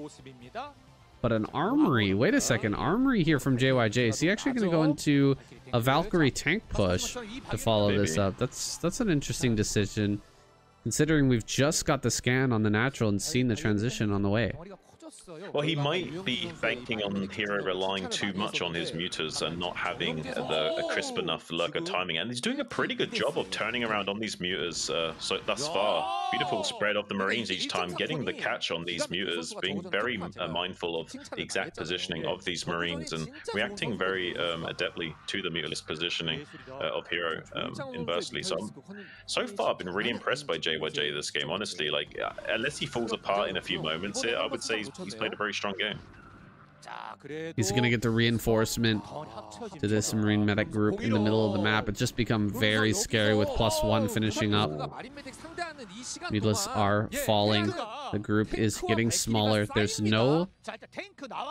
But an armory. Wait a second. Armory here from JYJ. Is he actually going to go into a Valkyrie tank push to follow this up? That's that's an interesting decision. Considering we've just got the scan on the natural and seen the transition on the way. Well, he might be banking on Hero relying too much on his mutas and not having the crisp enough lurker timing. And he's doing a pretty good job of turning around on these mutas uh, so thus far. Beautiful spread of the Marines each time, getting the catch on these mutas, being very uh, mindful of the exact positioning of these Marines and reacting very um, adeptly to the mutalisk positioning uh, of Hero um, inversely. So, so far, I've been really impressed by JYJ this game, honestly. Like, uh, unless he falls apart in a few moments here, I would say he's, he's played a very strong game. He's going to get the reinforcement to this Marine medic group in the middle of the map. It just become very scary with plus one finishing up. Mutalisks are falling. The group is getting smaller. There's no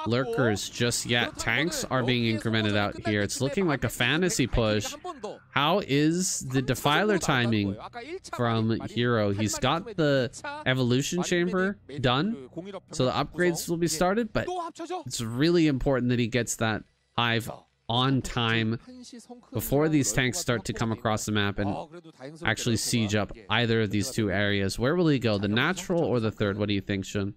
lurkers just yet. Tanks are being incremented out here. It's looking like a fantasy push. How is the Defiler timing from Hero? He's got the evolution chamber done, so the upgrades will be started, but it's really important that he gets that hive on time before these tanks start to come across the map and actually siege up either of these two areas. Where will he go? The natural or the third? What do you think, Shun?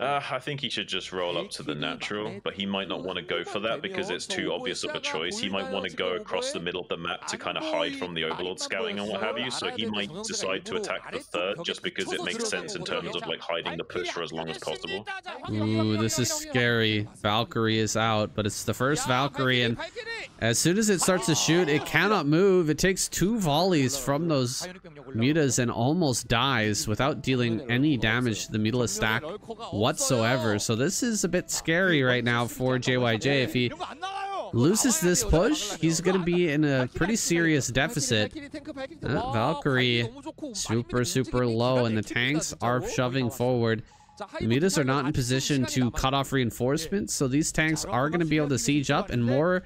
Uh, I think he should just roll up to the natural, but he might not want to go for that because it's too obvious of a choice. He might want to go across the middle of the map to kind of hide from the Overlord scouting and what have you, so he might decide to attack the third just because it makes sense in terms of like hiding the push for as long as possible. Ooh, this is scary. Valkyrie is out, but it's the first Valkyrie, and as soon as it starts to shoot, it cannot move. It takes two volleys from those mutas and almost dies without dealing any damage to the Mutalisk stack whatsoever. So this is a bit scary right now for JYJ. If he loses this push, he's going to be in a pretty serious deficit. Uh, Valkyrie, super, super low, and the tanks are shoving forward. The mutas are not in position to cut off reinforcements, so these tanks are going to be able to siege up, and more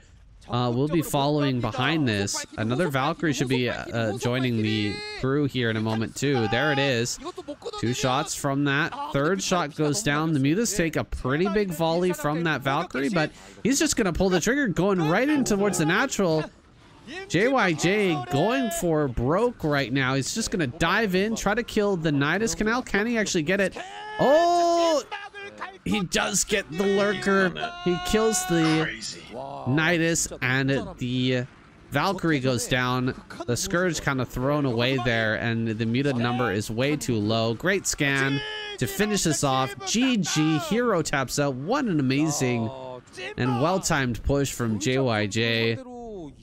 uh, we'll be following behind this. Another Valkyrie should be uh, joining the crew here in a moment too. There it is. Two shots from that. Third shot goes down. The Mutas take a pretty big volley from that Valkyrie, but he's just going to pull the trigger, going right in towards the natural. JYJ going for broke right now. He's just going to dive in, try to kill the Nydus Canal. Can he actually get it? Oh, he does get the lurker. He kills the Nydus and the Valkyrie goes down. The Scourge kind of thrown away there and the muted number is way too low. Great scan to finish this off. GG, Hero taps out. What an amazing and well-timed push from JYJ.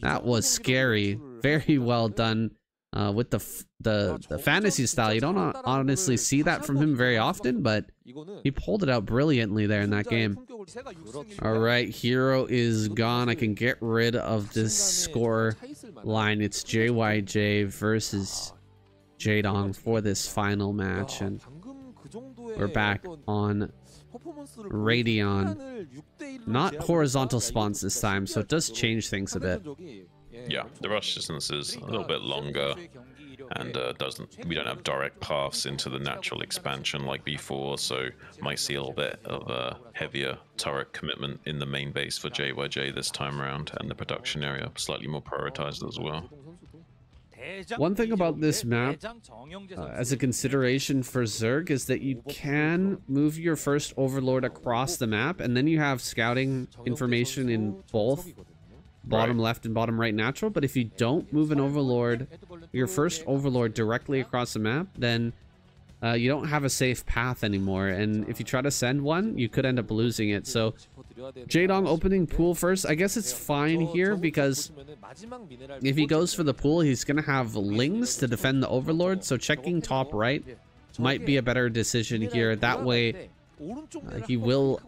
That was scary. Very well done uh, with the, the the fantasy style. You don't honestly see that from him very often, but he pulled it out brilliantly there in that game. All right, hero is gone. I can get rid of this score line. It's JYJ versus Jaedong for this final match, and we're back on Radeon. Not horizontal spawns this time, so it does change things a bit. Yeah, the rush distance is a little bit longer and uh, doesn't we don't have direct paths into the natural expansion like before so might see a little bit of a heavier turret commitment in the main base for JYJ this time around and the production area slightly more prioritized as well. One thing about this map, uh, as a consideration for Zerg, is that you can move your first Overlord across the map, and then you have scouting information in both bottom right. left and bottom right natural. But if you don't move an overlord, your first overlord directly across the map, then uh, you don't have a safe path anymore. And if you try to send one, you could end up losing it. So Jaedong opening pool first. I guess it's fine here because if he goes for the pool, he's going to have Lings to defend the overlord. So checking top right might be a better decision here. That way uh, he will,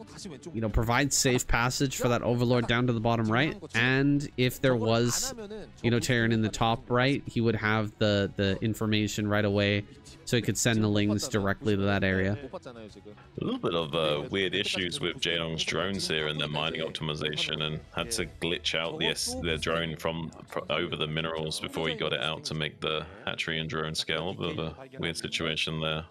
you know, provide safe passage for that overlord down to the bottom right. And if there was, you know, Terran in the top right, he would have the the information right away so he could send the lings directly to that area. A little bit of uh, weird issues with Jaedong's drones here and their mining optimization, and had to glitch out the the drone from, from, over the minerals before he got it out to make the hatchery and drone scale. A bit of a weird situation there,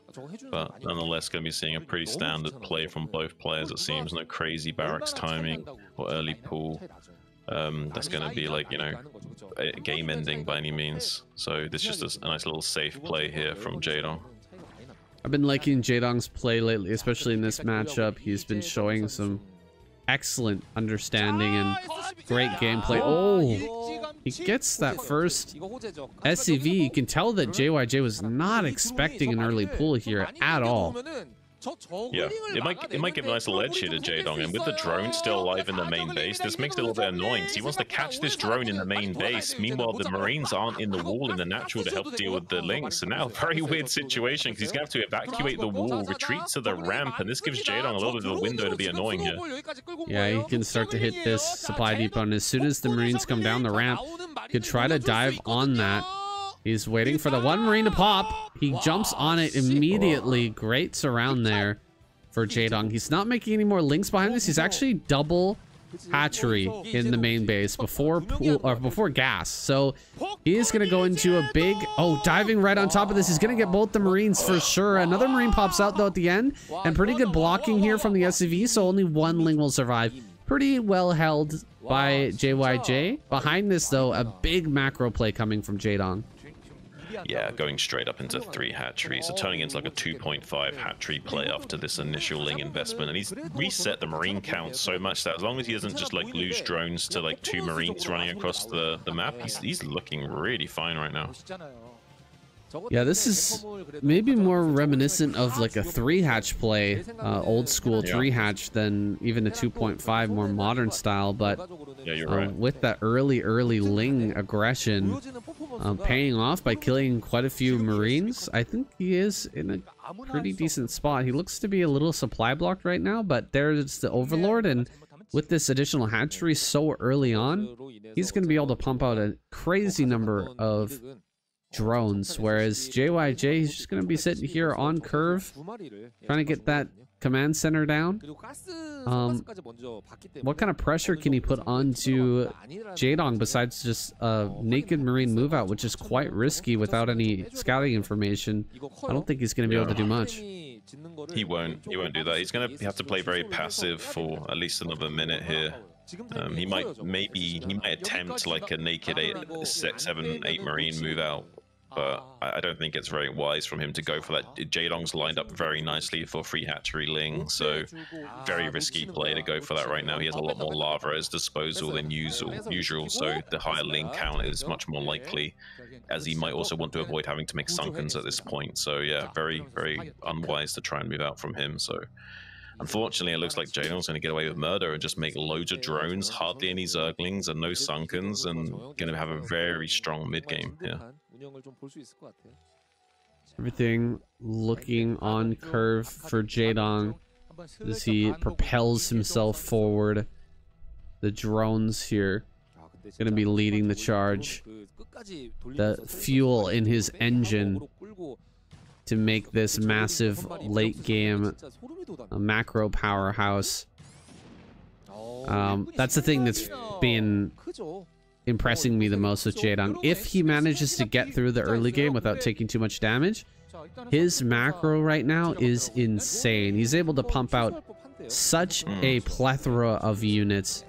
but nonetheless, going to be seeing a pretty standard play from both players. It seems no crazy barracks timing or early pull um, that's going to be like, you know, game ending by any means. So this is just a, a nice little safe play here from Jaedong. I've been liking Jaedong's play lately, especially in this matchup. He's been showing some excellent understanding and great gameplay. Oh, oh! he gets that first SCV. You can tell that JYJ was not expecting an early pull here at all. Yeah, it might it might give a nice ledge here to Jaedong, and with the drone still alive in the main base, this makes it a little bit annoying. So he wants to catch this drone in the main base. Meanwhile, the Marines aren't in the wall in the natural to help deal with the lings. So now, a very weird situation because he's going to have to evacuate the wall, retreat to the ramp, and this gives Jaedong a little bit of a window to be annoying here. Yeah, he can start to hit this supply depot, and as soon as the Marines come down the ramp, he could try to dive on that. He's waiting for the one Marine to pop. He jumps on it immediately. Great surround there for Jaedong. He's not making any more lings behind this. He's actually double hatchery in the main base before pool or before gas. So he is going to go into a big, oh, diving right on top of this. He's going to get both the Marines for sure. Another Marine pops out though at the end and pretty good blocking here from the SCV. So only one Ling will survive. Pretty well held by JYJ. Behind this though, a big macro play coming from Jaedong. Yeah, going straight up into three hatcheries, so turning into like a 2.5 hatchery play after this initial Ling investment. And he's reset the marine count so much that as long as he doesn't just like lose drones to like two marines running across the, the map, he's, he's looking really fine right now. Yeah, this is maybe more reminiscent of like a three hatch play, uh, old school yeah. three hatch than even a 2.5 more modern style. But yeah, you're uh, right. with that early, early Ling aggression uh, paying off by killing quite a few Marines, I think he is in a pretty decent spot. He looks to be a little supply blocked right now, but there's the Overlord and with this additional hatchery so early on, he's going to be able to pump out a crazy number of drones, whereas JYJ is just going to be sitting here on curve, trying to get that command center down. Um, what kind of pressure can he put onto Jaedong besides just a naked marine move out, which is quite risky without any scouting information? I don't think he's going to be able to do much. He won't. He won't do that. He's going to have to play very passive for at least another minute here. Um, he might maybe he might attempt like a naked eight, six, seven, eight marine move out, but ah. I don't think it's very wise from him to go for that. Jaedong's lined up very nicely for free hatchery Ling, so very risky play to go for that right now. He has a lot more larva at his disposal than usual, usual so the higher Ling count is much more likely, as he might also want to avoid having to make sunkens at this point. So yeah, very, very unwise to try and move out from him. So Unfortunately, it looks like Jaedong's going to get away with murder and just make loads of drones, hardly any Zerglings, and no Sunkens, and going to have a very strong mid game. Yeah. Everything looking on curve for Jaedong as he propels himself forward. The drones here going to be leading the charge. The fuel in his engine to make this massive late game macro powerhouse. Um, that's the thing that's been impressing me the most with Jaedong. If he manages to get through the early game without taking too much damage, his macro right now is insane. He's able to pump out such a plethora of units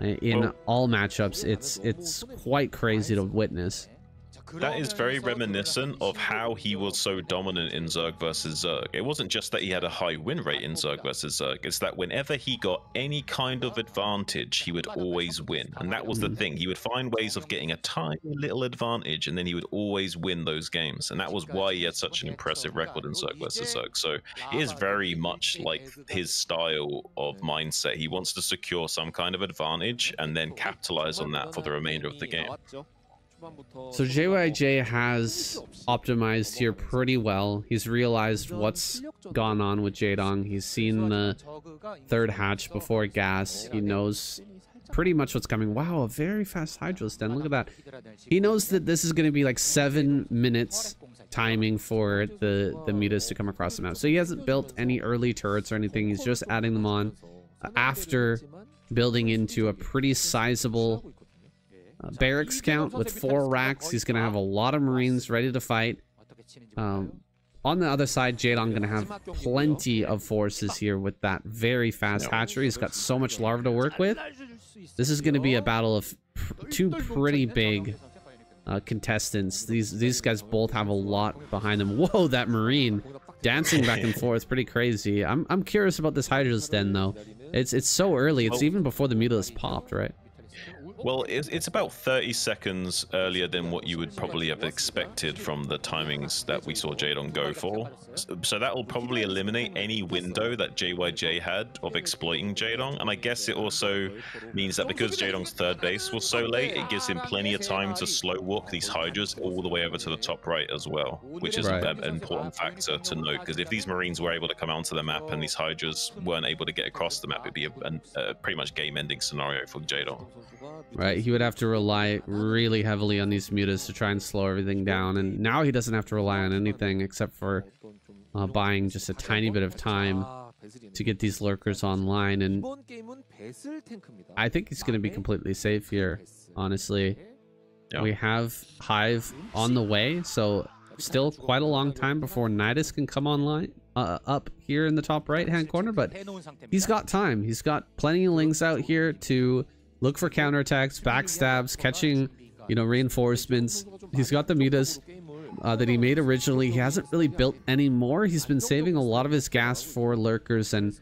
in oh. all matchups. It's it's quite crazy to witness. That is very reminiscent of how he was so dominant in Zerg versus Zerg. It wasn't just that he had a high win rate in Zerg versus Zerg, it's that whenever he got any kind of advantage, he would always win. And that was the hmm. thing. He would find ways of getting a tiny little advantage, and then he would always win those games. And that was why he had such an impressive record in Zerg versus Zerg. So it is very much like his style of mindset. He wants to secure some kind of advantage and then capitalize on that for the remainder of the game. So JYJ has optimized here pretty well. He's realized what's gone on with Jaedong. He's seen the third hatch before gas. He knows pretty much what's coming. Wow, a very fast Hydra Den. Look at that. He knows that this is going to be like seven minutes timing for the, the mutas to come across the map. So he hasn't built any early turrets or anything. He's just adding them on after building into a pretty sizable uh, barracks count with four racks. He's going to have a lot of Marines ready to fight. Um, on the other side, Jaedong going to have plenty of forces here with that very fast hatchery. He's got so much larva to work with. This is going to be a battle of pr two pretty big uh, contestants. These these guys both have a lot behind them. Whoa, that Marine dancing back and forth, pretty crazy. I'm I'm curious about this Hydra's Den though. It's it's so early. It's even before the Mutalisk popped, right? Well, it's, it's about 30 seconds earlier than what you would probably have expected from the timings that we saw Jaedong go for. So that will probably eliminate any window that JYJ had of exploiting Jaedong. And I guess it also means that because Jaedong's third base was so late, it gives him plenty of time to slow walk these Hydras all the way over to the top right as well, which is right. an important factor to note. Because if these Marines were able to come onto the map and these Hydras weren't able to get across the map, it'd be a, a, a pretty much game-ending scenario for Jaedong. Right, he would have to rely really heavily on these mutas to try and slow everything down, and now he doesn't have to rely on anything except for uh, buying just a tiny bit of time to get these lurkers online, and I think he's going to be completely safe here, honestly. Yeah. We have Hive on the way, so still quite a long time before Nydus can come online uh, up here in the top right hand corner, but he's got time. He's got plenty of lings out here to look for counterattacks, backstabs, catching, you know, reinforcements. He's got the mutas uh, that he made originally. He hasn't really built any more. He's been saving a lot of his gas for lurkers and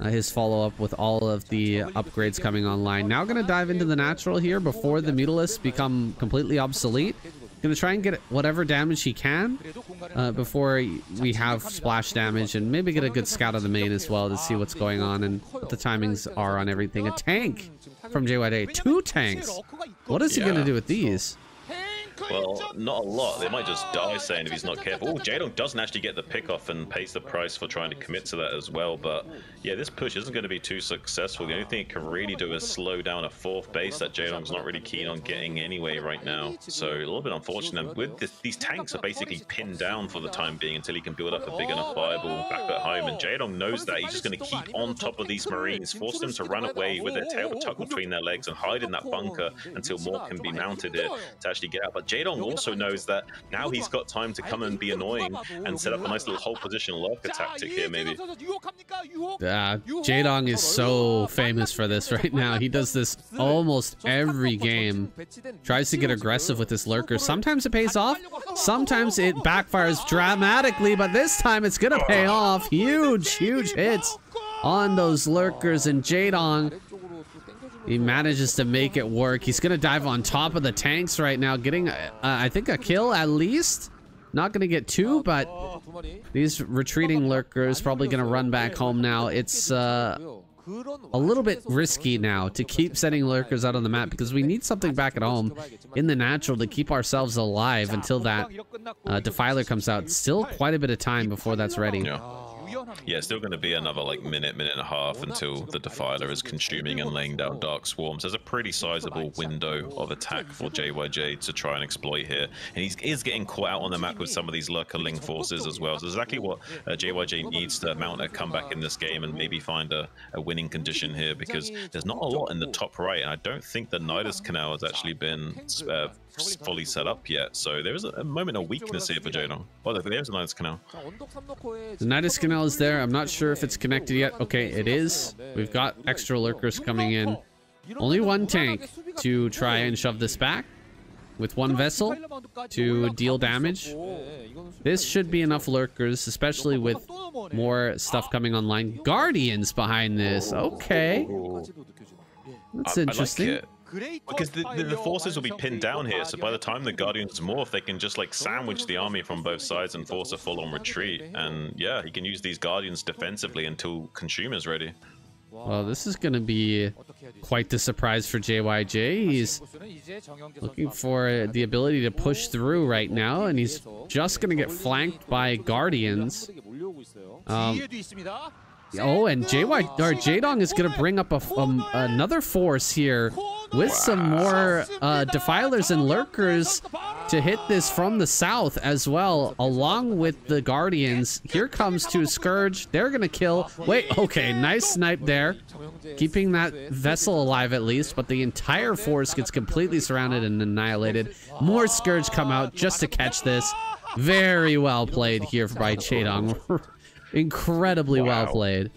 uh, his follow-up with all of the upgrades coming online. Now going to dive into the natural here before the mutalisks become completely obsolete. Gonna try and get whatever damage he can uh, before we have splash damage and maybe get a good scout of the main as well to see what's going on and what the timings are on everything. A tank from JYJ. Two tanks. What is he gonna do with these? Well, not a lot. They might just die saying if he's not careful. Oh, Jaedong doesn't actually get the pick off and pays the price for trying to commit to that as well. But yeah, this push isn't going to be too successful. The only thing it can really do is slow down a fourth base that Jaedong's not really keen on getting anyway right now. So a little bit unfortunate. With this, these tanks are basically pinned down for the time being until he can build up a big enough fireball back at home. And Jaedong knows that. He's just going to keep on top of these Marines, force them to run away with their tail tucked between their legs and hide in that bunker until more can be mounted here to actually get out. But Jaedong also knows that now he's got time to come and be annoying and set up a nice little hold position lurker tactic here, maybe. Yeah, Jaedong is so famous for this right now. He does this almost every game. Tries to get aggressive with this lurker. Sometimes it pays off. Sometimes it backfires dramatically, but this time it's gonna pay off. Huge, huge hits on those lurkers and Jaedong. He manages to make it work. He's going to dive on top of the tanks right now, getting, uh, I think, a kill at least. Not going to get two, but these retreating lurkers probably going to run back home now. It's uh, a little bit risky now to keep sending lurkers out on the map because we need something back at home in the natural to keep ourselves alive until that uh, defiler comes out. Still quite a bit of time before that's ready. Yeah. Yeah, still going to be another like minute, minute and a half until the Defiler is consuming and laying down Dark Swarms. There's a pretty sizable window of attack for JYJ to try and exploit here. And he is getting caught out on the map with some of these Lurkerling forces as well. So exactly what uh, JYJ needs to mount a comeback in this game and maybe find a, a, winning condition here because there's not a lot in the top right. And I don't think the Nydus Canal has actually been uh, fully set up yet. So there is a, a moment of weakness here for Jaedong. Oh, there's a Nydus Canal. The Nydus Canal is there. I'm not sure if it's connected yet. Okay, it is. We've got extra lurkers coming in. Only one tank to try and shove this back with one vessel to deal damage. This should be enough lurkers, especially with more stuff coming online. Guardians behind this. Okay. That's interesting. Because the, the, the, forces will be pinned down here, so by the time the Guardians morph, they can just like sandwich the army from both sides and force a full-on retreat. And yeah, he can use these Guardians defensively until Consumer's ready. Well, this is going to be quite the surprise for JYJ. He's looking for the ability to push through right now, and he's just going to get flanked by Guardians. Um, oh, and JY or Jaedong is going to bring up a, um, another force here with some more uh, defilers and lurkers to hit this from the south as well, along with the guardians. Here comes to Scourge. They're gonna kill. Wait, okay, nice snipe there, keeping that vessel alive at least. But the entire force gets completely surrounded and annihilated. More Scourge come out just to catch this. Very well played here by Jaedong. Incredibly wow. well played.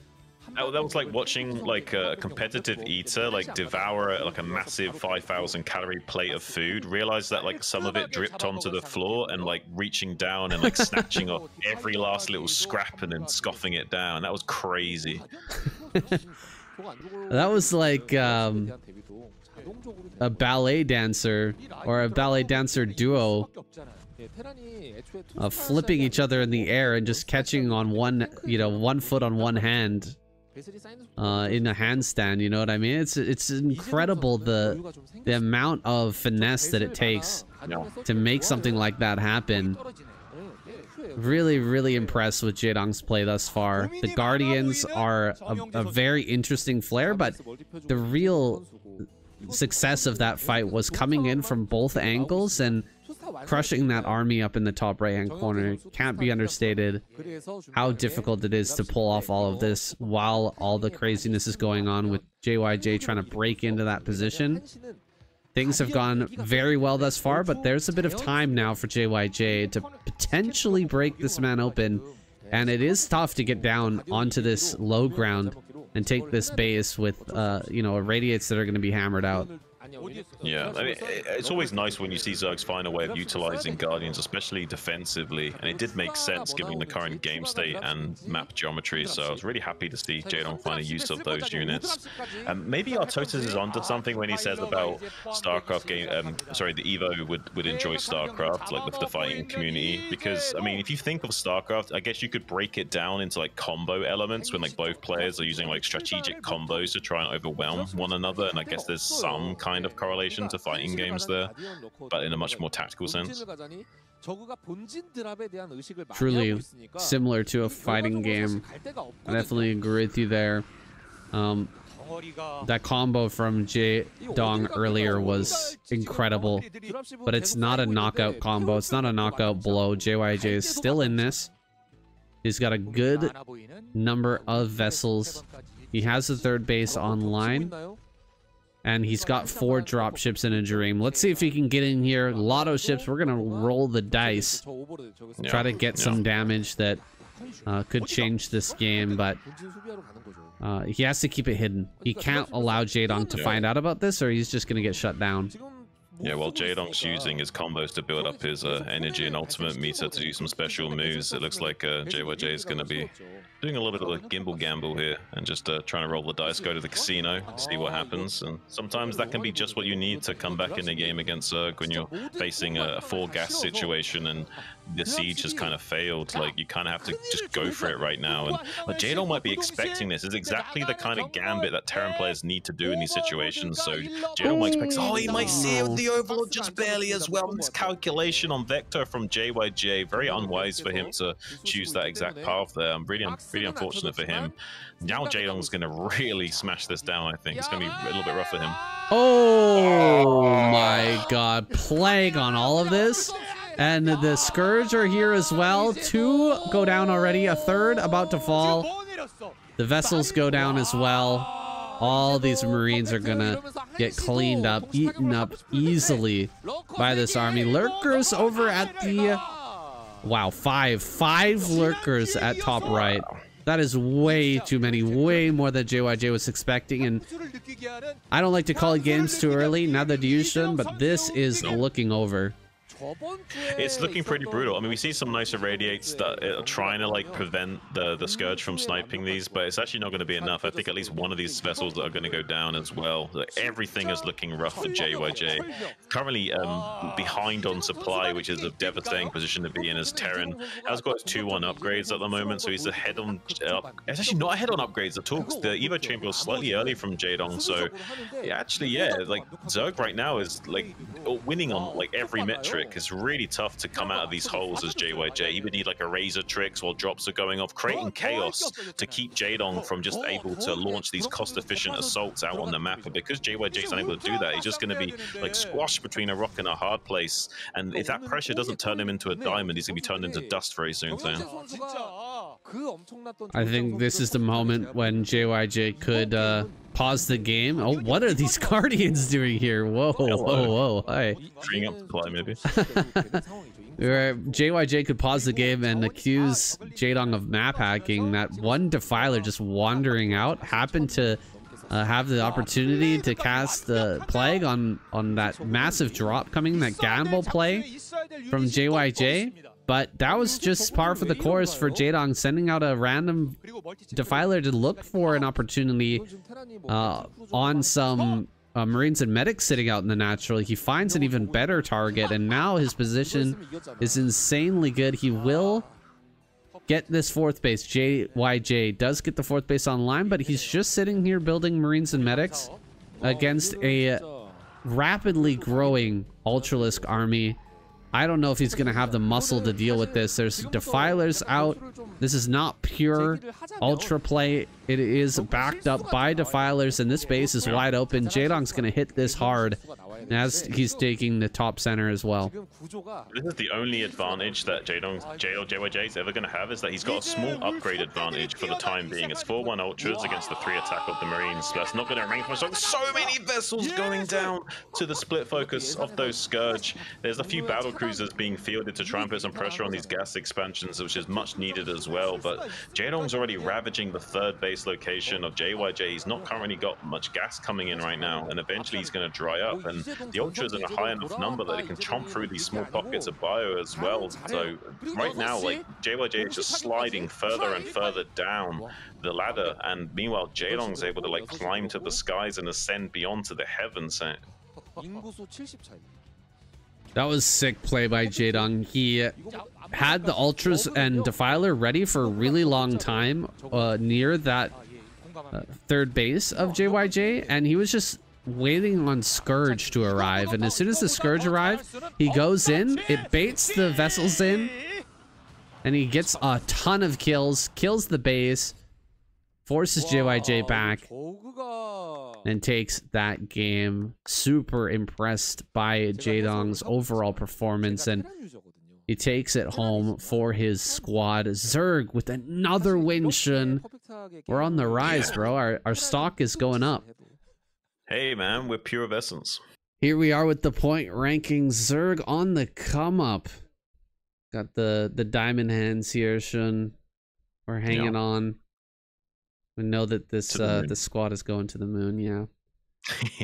That, that was like watching like a competitive eater like devour like a massive 5,000 calorie plate of food. Realize that like some of it dripped onto the floor and like reaching down and like snatching off every last little scrap and then scoffing it down. That was crazy. that was like um, a ballet dancer or a ballet dancer duo uh, flipping each other in the air and just catching on one, you know, one foot on one hand uh, in a handstand. You know what I mean? It's it's incredible the the amount of finesse that it takes to make something like that happen. Really, really impressed with Jaedong's play thus far. The Guardians are a, a very interesting flair, but the real success of that fight was coming in from both angles and crushing that army up in the top right hand corner can't be understated how difficult it is to pull off all of this while all the craziness is going on with JYJ trying to break into that position. Things have gone very well thus far, but there's a bit of time now for JYJ to potentially break this man open. And it is tough to get down onto this low ground and take this base with, uh, you know, irradiates that are going to be hammered out. Yeah, I mean, it's always nice when you see Zergs find a way of utilizing Guardians, especially defensively, and it did make sense given the current game state and map geometry, so I was really happy to see Jaedong find a use of those units. Um, maybe Artotis is onto something when he says about StarCraft game, um, sorry, the EVO would, would enjoy StarCraft, like with the fighting community, because, I mean, if you think of StarCraft, I guess you could break it down into like combo elements when like both players are using like strategic combos to try and overwhelm one another, and I guess there's some kind kind of correlation to fighting games there, but in a much more tactical sense. Truly similar to a fighting game. I definitely agree with you there. Um, that combo from J Dong earlier was incredible, but it's not a knockout combo. It's not a knockout blow. JYJ is still in this. He's got a good number of vessels. He has the third base online. And he's got four drop ships in a dream. Let's see if he can get in here. Lotto ships. We're going to roll the dice. Try to get some damage that uh, could change this game, but uh, he has to keep it hidden. He can't allow Jaedong to find out about this, or he's just going to get shut down. Yeah, well, Jaedong's using his combos to build up his uh, energy and ultimate meter to do some special moves. It looks like uh, JYJ is going to be doing a little bit of a gimbal gamble here and just uh, trying to roll the dice, go to the casino, see what happens. And sometimes that can be just what you need to come back in a game against Zerg when you're facing a full gas situation and the siege has kind of failed. Like you kind of have to just go for it right now. And but Jaedong might be expecting this. It's exactly the kind of gambit that Terran players need to do in these situations. So Jaedong might expect, oh, he might see it with the Overlord just barely as well. This calculation on Vector from JYJ, very unwise for him to choose that exact path there. I'm really, really unfortunate for him. Now Jaedong's going to really smash this down, I think. It's going to be a little bit rough for him. Oh my god. Plague on all of this. And the Scourge are here as well. Two go down already. A third about to fall. The vessels go down as well. All these Marines are gonna get cleaned up, eaten up easily by this army. Lurkers over at the... Wow, five. Five Lurkers at top right. That is way too many, way more than JYJ was expecting, and I don't like to call it games too early, not that you should, but this is looking over. It's looking pretty brutal. I mean, we see some nice irradiates that are trying to like prevent the the scourge from sniping these, but it's actually not going to be enough. I think at least one of these vessels are going to go down as well. Like, everything is looking rough for JYJ. Currently um, behind on supply, which is a devastating position to be in. As Terran has got his two-one upgrades at the moment, so he's ahead on. Uh, it's actually not ahead on upgrades at all. The Evo chamber was slightly early from Jaedong, so yeah, actually, yeah, like Zerg right now is like winning on like every metric it's really tough to come out of these holes as JYJ. He would need like a razor tricks while drops are going off, creating chaos to keep Jaedong from just able to launch these cost-efficient assaults out on the map. And because JYJ is unable to do that, he's just going to be like squashed between a rock and a hard place. And if that pressure doesn't turn him into a diamond, he's going to be turned into dust very soon. So. I think this is the moment when JYJ could uh, pause the game. Oh, what are these Guardians doing here? Whoa, whoa, whoa. Hi. Freeing up supply, maybe. Where JYJ could pause the game and accuse Jaedong of map hacking. That one Defiler just wandering out happened to uh, have the opportunity to cast the Plague on, on that massive drop coming, that gamble play from JYJ. But that was just par for the course for Jaedong, sending out a random Defiler to look for an opportunity uh, on some uh, Marines and medics sitting out in the natural. He finds an even better target, and now his position is insanely good. He will get this fourth base. JYJ does get the fourth base online, but he's just sitting here building Marines and medics against a rapidly growing Ultralisk army I don't know if he's going to have the muscle to deal with this. There's Defilers out. This is not pure Ultra play. It is backed up by Defilers, and this base is wide open. Jaedong's going to hit this hard as he's taking the top center as well. This is the only advantage that Jaedong, JYJ is ever going to have is that he's got a small upgrade advantage for the time being. It's 4-1 Ultras against the 3 attack of the Marines. So that's not going to remain much So many vessels going down to the split focus of those Scourge. There's a few battle cruisers being fielded to try and put some pressure on these gas expansions, which is much needed as well. But Jaedong's already ravaging the third base location of JYJ. He's not currently got much gas coming in right now, and eventually he's going to dry up. And the Ultras in a high enough number that it can chomp through these small pockets of bio as well. So right now, like JYJ is just sliding further and further down the ladder, and meanwhile Jaedong's able to like climb to the skies and ascend beyond to the heavens. That was sick play by Jaedong. He had the Ultras and Defiler ready for a really long time uh, near that uh, third base of JYJ, and he was just waiting on Scourge to arrive. And as soon as the Scourge arrives, he goes in, it baits the vessels in, and he gets a ton of kills, kills the base, forces JYJ back, and takes that game. Super impressed by Jaedong's overall performance, and he takes it home for his squad. Zerg with another win, Shun. We're on the rise, bro. Our, our stock is going up. Hey, man, we're pure of essence. Here we are with the point ranking Zerg on the come up. Got the the diamond hands here, Shun. We're hanging on. We know that this uh the squad is going to the moon, yeah.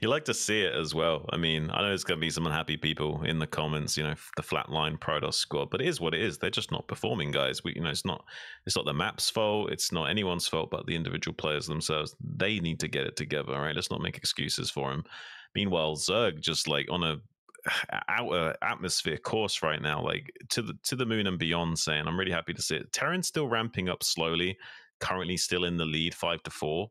you like to see it as well. I mean, I know there's going to be some unhappy people in the comments, you know, the flatline Protoss squad, but it is what it is. They're just not performing, guys. We, you know, it's not, it's not the map's fault. It's not anyone's fault, but the individual players themselves. They need to get it together, right? Let's not make excuses for them. Meanwhile, Zerg just like on a outer uh, atmosphere course right now, like to the to the moon and beyond. Saiyan, I'm really happy to see it. Terran's still ramping up slowly. Currently, still in the lead, five to four.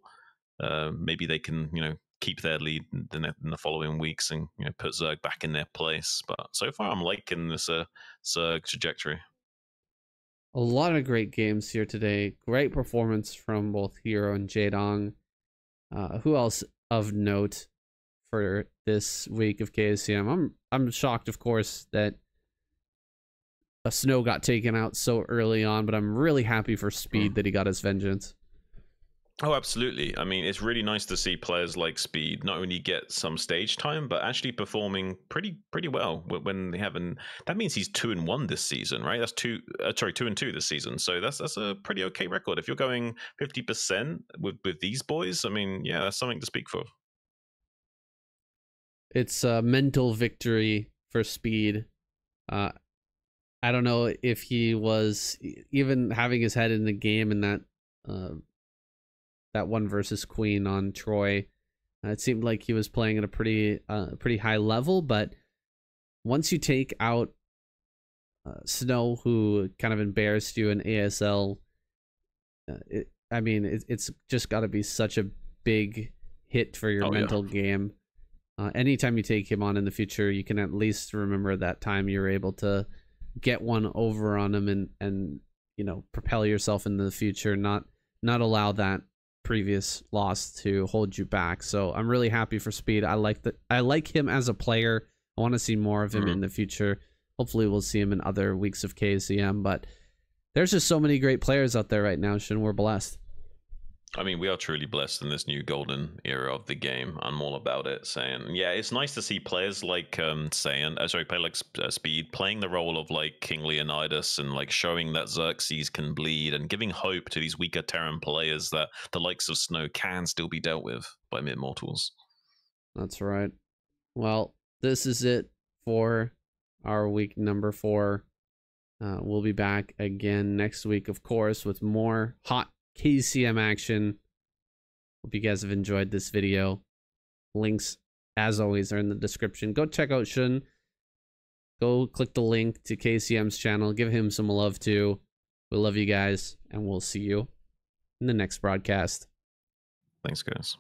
Uh, maybe they can, you know, keep their lead in the, in the, following weeks and you know put Zerg back in their place. But so far, I'm liking this uh, Zerg trajectory. A lot of great games here today. Great performance from both Hero and Jaedong. Uh, who else of note for this week of KCM? I'm I'm shocked, of course, that a Snow got taken out so early on, but I'm really happy for Speed mm. that he got his vengeance. Oh, absolutely. I mean, it's really nice to see players like Speed not only get some stage time, but actually performing pretty pretty well when they haven't. That means he's two and one this season, right? That's two. Uh, sorry, two and two this season. So that's that's a pretty okay record. If you're going fifty percent with with these boys, I mean, yeah, that's something to speak for. It's a mental victory for Speed. Uh, I don't know if he was even having his head in the game in that. Uh, that one versus Queen on Troy. Uh, it seemed like he was playing at a pretty uh, pretty high level, but once you take out uh, Snow, who kind of embarrassed you in ASL, uh, it, I mean, it, it's just got to be such a big hit for your oh, mental yeah. game. Uh, anytime you take him on in the future, you can at least remember that time you were able to get one over on him and and you know propel yourself into the future, not not allow that previous loss to hold you back. So I'm really happy for Speed. I like that. I like him as a player. I want to see more of him mm-hmm. in the future. Hopefully, we'll see him in other weeks of KCM. But there's just so many great players out there right now, and we're blessed. I mean, we are truly blessed in this new golden era of the game. I'm all about it. Saiyan, yeah, it's nice to see players like um, saying, uh, sorry, play like uh, Speed playing the role of like King Leonidas and like showing that Xerxes can bleed and giving hope to these weaker Terran players that the likes of Snow can still be dealt with by mere mortals. That's right. Well, this is it for our week number four. Uh, we'll be back again next week, of course, with more hot KCM action. Hope you guys have enjoyed this video. Links, as always, are in the description. Go check out Shun. Go click the link to KCM's channel. Give him some love too. We love you guys, and we'll see you in the next broadcast. Thanks, guys.